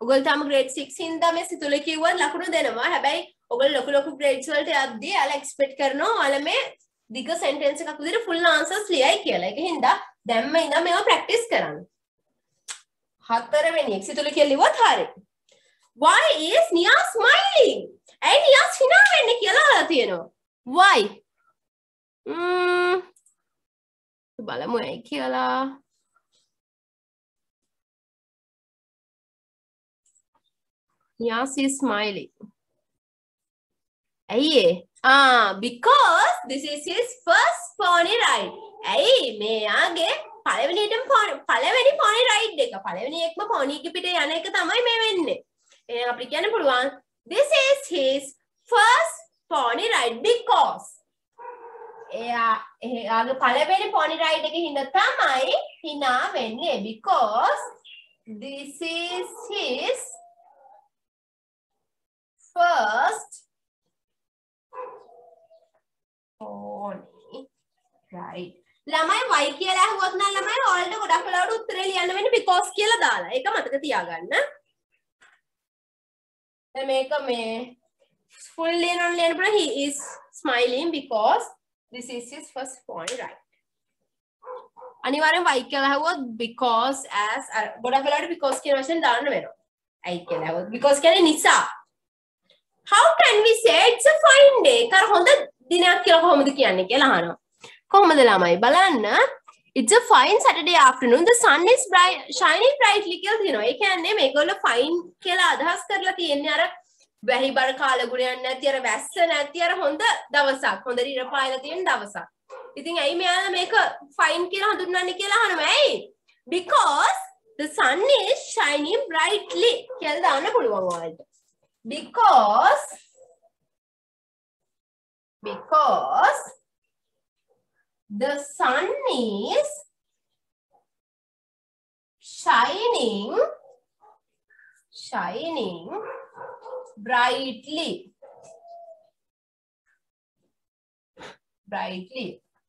ඔයගොල්ලෝ තාම grade 6 හින්දා මේ සිතුල කිව්වත් ලකුණු දෙනවා. හැබැයි ඔයගොල්ලෝ ලොකු ලොකු grades වලට යද්දී ඔයාලා expect කරනවා ඔයාලා මේ දිග sentence එකක් විදිහට full answers ලියයි කියලා. ඒක හින්දා දැම්ම ඉඳන් මේවා practice කරන්න. හතරවෙනි එක සිතුල කියලා ලිව්වත් හරි. Why is Nia smiling? ඇයි නියා hina වෙන්නේ කියලා අහලා තියෙනවා. Why? බලමු ඇයි කියලා Yas is smiling. ඇයි ආ ah, because this is his first pony ride. ඇයි මෙයාගේ පළවෙනියටම පළවෙනි pony ride එක. පළවෙනි එකම pony එක පිට යන එක තමයි මේ වෙන්නේ. එහෙනම් අපිට කියන්න පුළුවන් this is his first pony ride because එයා එයාගේ පළවෙනි pony ride එකේ හින්දා තමයි hina වෙන්නේ because this is his first pony ride ළමයි y කියලා අහුවොත් නම් ළමයි ඔයාලට ගොඩක් වෙලාවට උත්තරේ ලියන්න වෙන්නේ because කියලා දාලා. ඒක මතක තියාගන්න. දැන් මේක මේ full ලියනවනම් ලියන්න පුළුවන් he is smiling because this is his first point right අනිවාර්යෙන් y කියලා හවුවොත් because as අර ගොඩක් වෙලාවට because කියන වචනේ දාන්න වෙනවා. ඇයි කියලා හවුවොත් because කියන්නේ නිසා. How can we say it's a fine day? කර හොඳ දිනයක් කියලා කොහොමද කියන්නේ කියලා අහනවා. කොහොමද ළමයි බලන්න. It's a fine Saturday afternoon. The sun is bright, shining brightly කියලා තියෙනවා. ඒ කියන්නේ මේගොල්ලෝ fine කියලා අදහස් කරලා තියෙන්නේ අර වැහි බර කාලගුණයක් නැති අර වැස්ස නැති අර හොඳ දවසක්. හොඳට ඉර පායලා තියෙන දවසක්. ඉතින් ඇයි මෙයාලා මේක ෆයින් කියලා හඳුන්වන්නේ කියලා අහනවා ඇයි because the sun is shining brightly කියලා දාන්න පුළුවන් ඔයාලට because because the sun is shining shining brightly brightly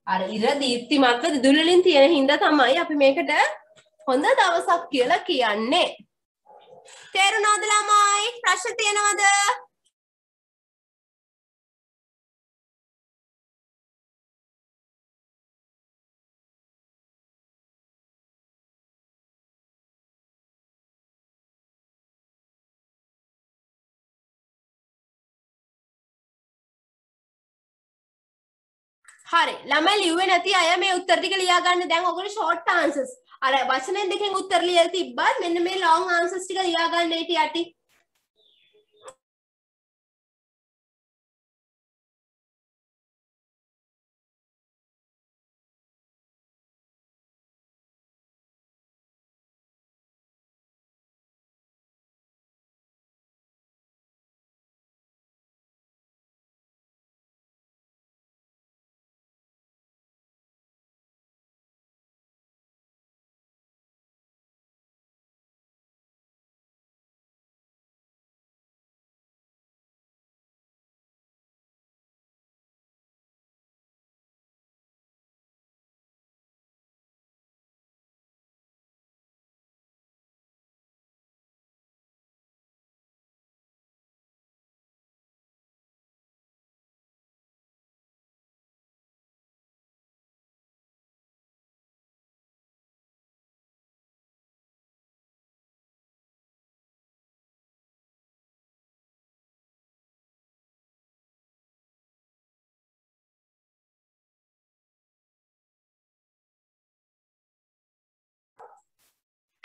අර ඉර දීප්තිමත්ව දිදුල වලින් තියෙන හින්දා තමයි අපි මේකට හොඳ දවසක් කියලා කියන්නේ. තේරුණාද ළමයි? ප්‍රශ්න තියෙනවද? හරි. ළමයි ලිව්වේ නැති අය මේ උත්තර ටික ලියා ගන්න දැන් ඔයගොල්ලෝ ෂෝට් ආන්සර්ස් අර වචන දෙකෙන් උත්තර ලියලා තිබ්බත් මෙන්න මේ ලොං ආන්සර්ස් ටික ලියා ගන්න ඊට යටි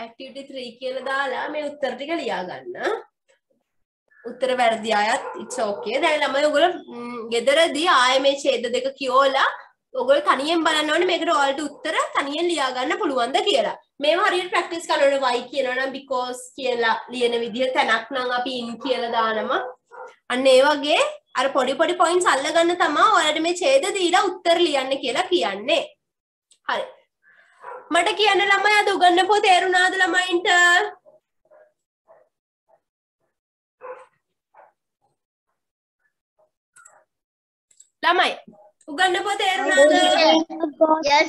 ඇක්ටිවිටි 3 කියලා දාලා මේ උත්තර ටික ලියා ගන්න. උත්තර වැරදි අයත් it's okay. දැන් ළමයි ඔයගොල්ලෝ ගෙදරදී ආයේ මේ ඡේද දෙක කියෝලා ඔයගොල්ලෝ තනියෙන් බලන්න ඕනේ මේකට ඔයාලට උත්තර තනියෙන් ලියා ගන්න පුළුවන්ද කියලා. මේව හරියට ප්‍රැක්ටිස් කරනකොට why කියනවා නම් because කියලා ලියන විදිහ තැනක් නම් අපි in කියලා දානම අන්න ඒ වගේ අර පොඩි පොඩි පොයින්ට්ස් අල්ලගන්න තමයි ඔයාලට මේ ඡේද දීලා උත්තර ලියන්න කියලා කියන්නේ. හරි. මට කියන්න ළමයි අද උගන්නපුව තේරුණාද ළමයින්ට? ළමයි උගන්නපුව තේරුණාද? Yes,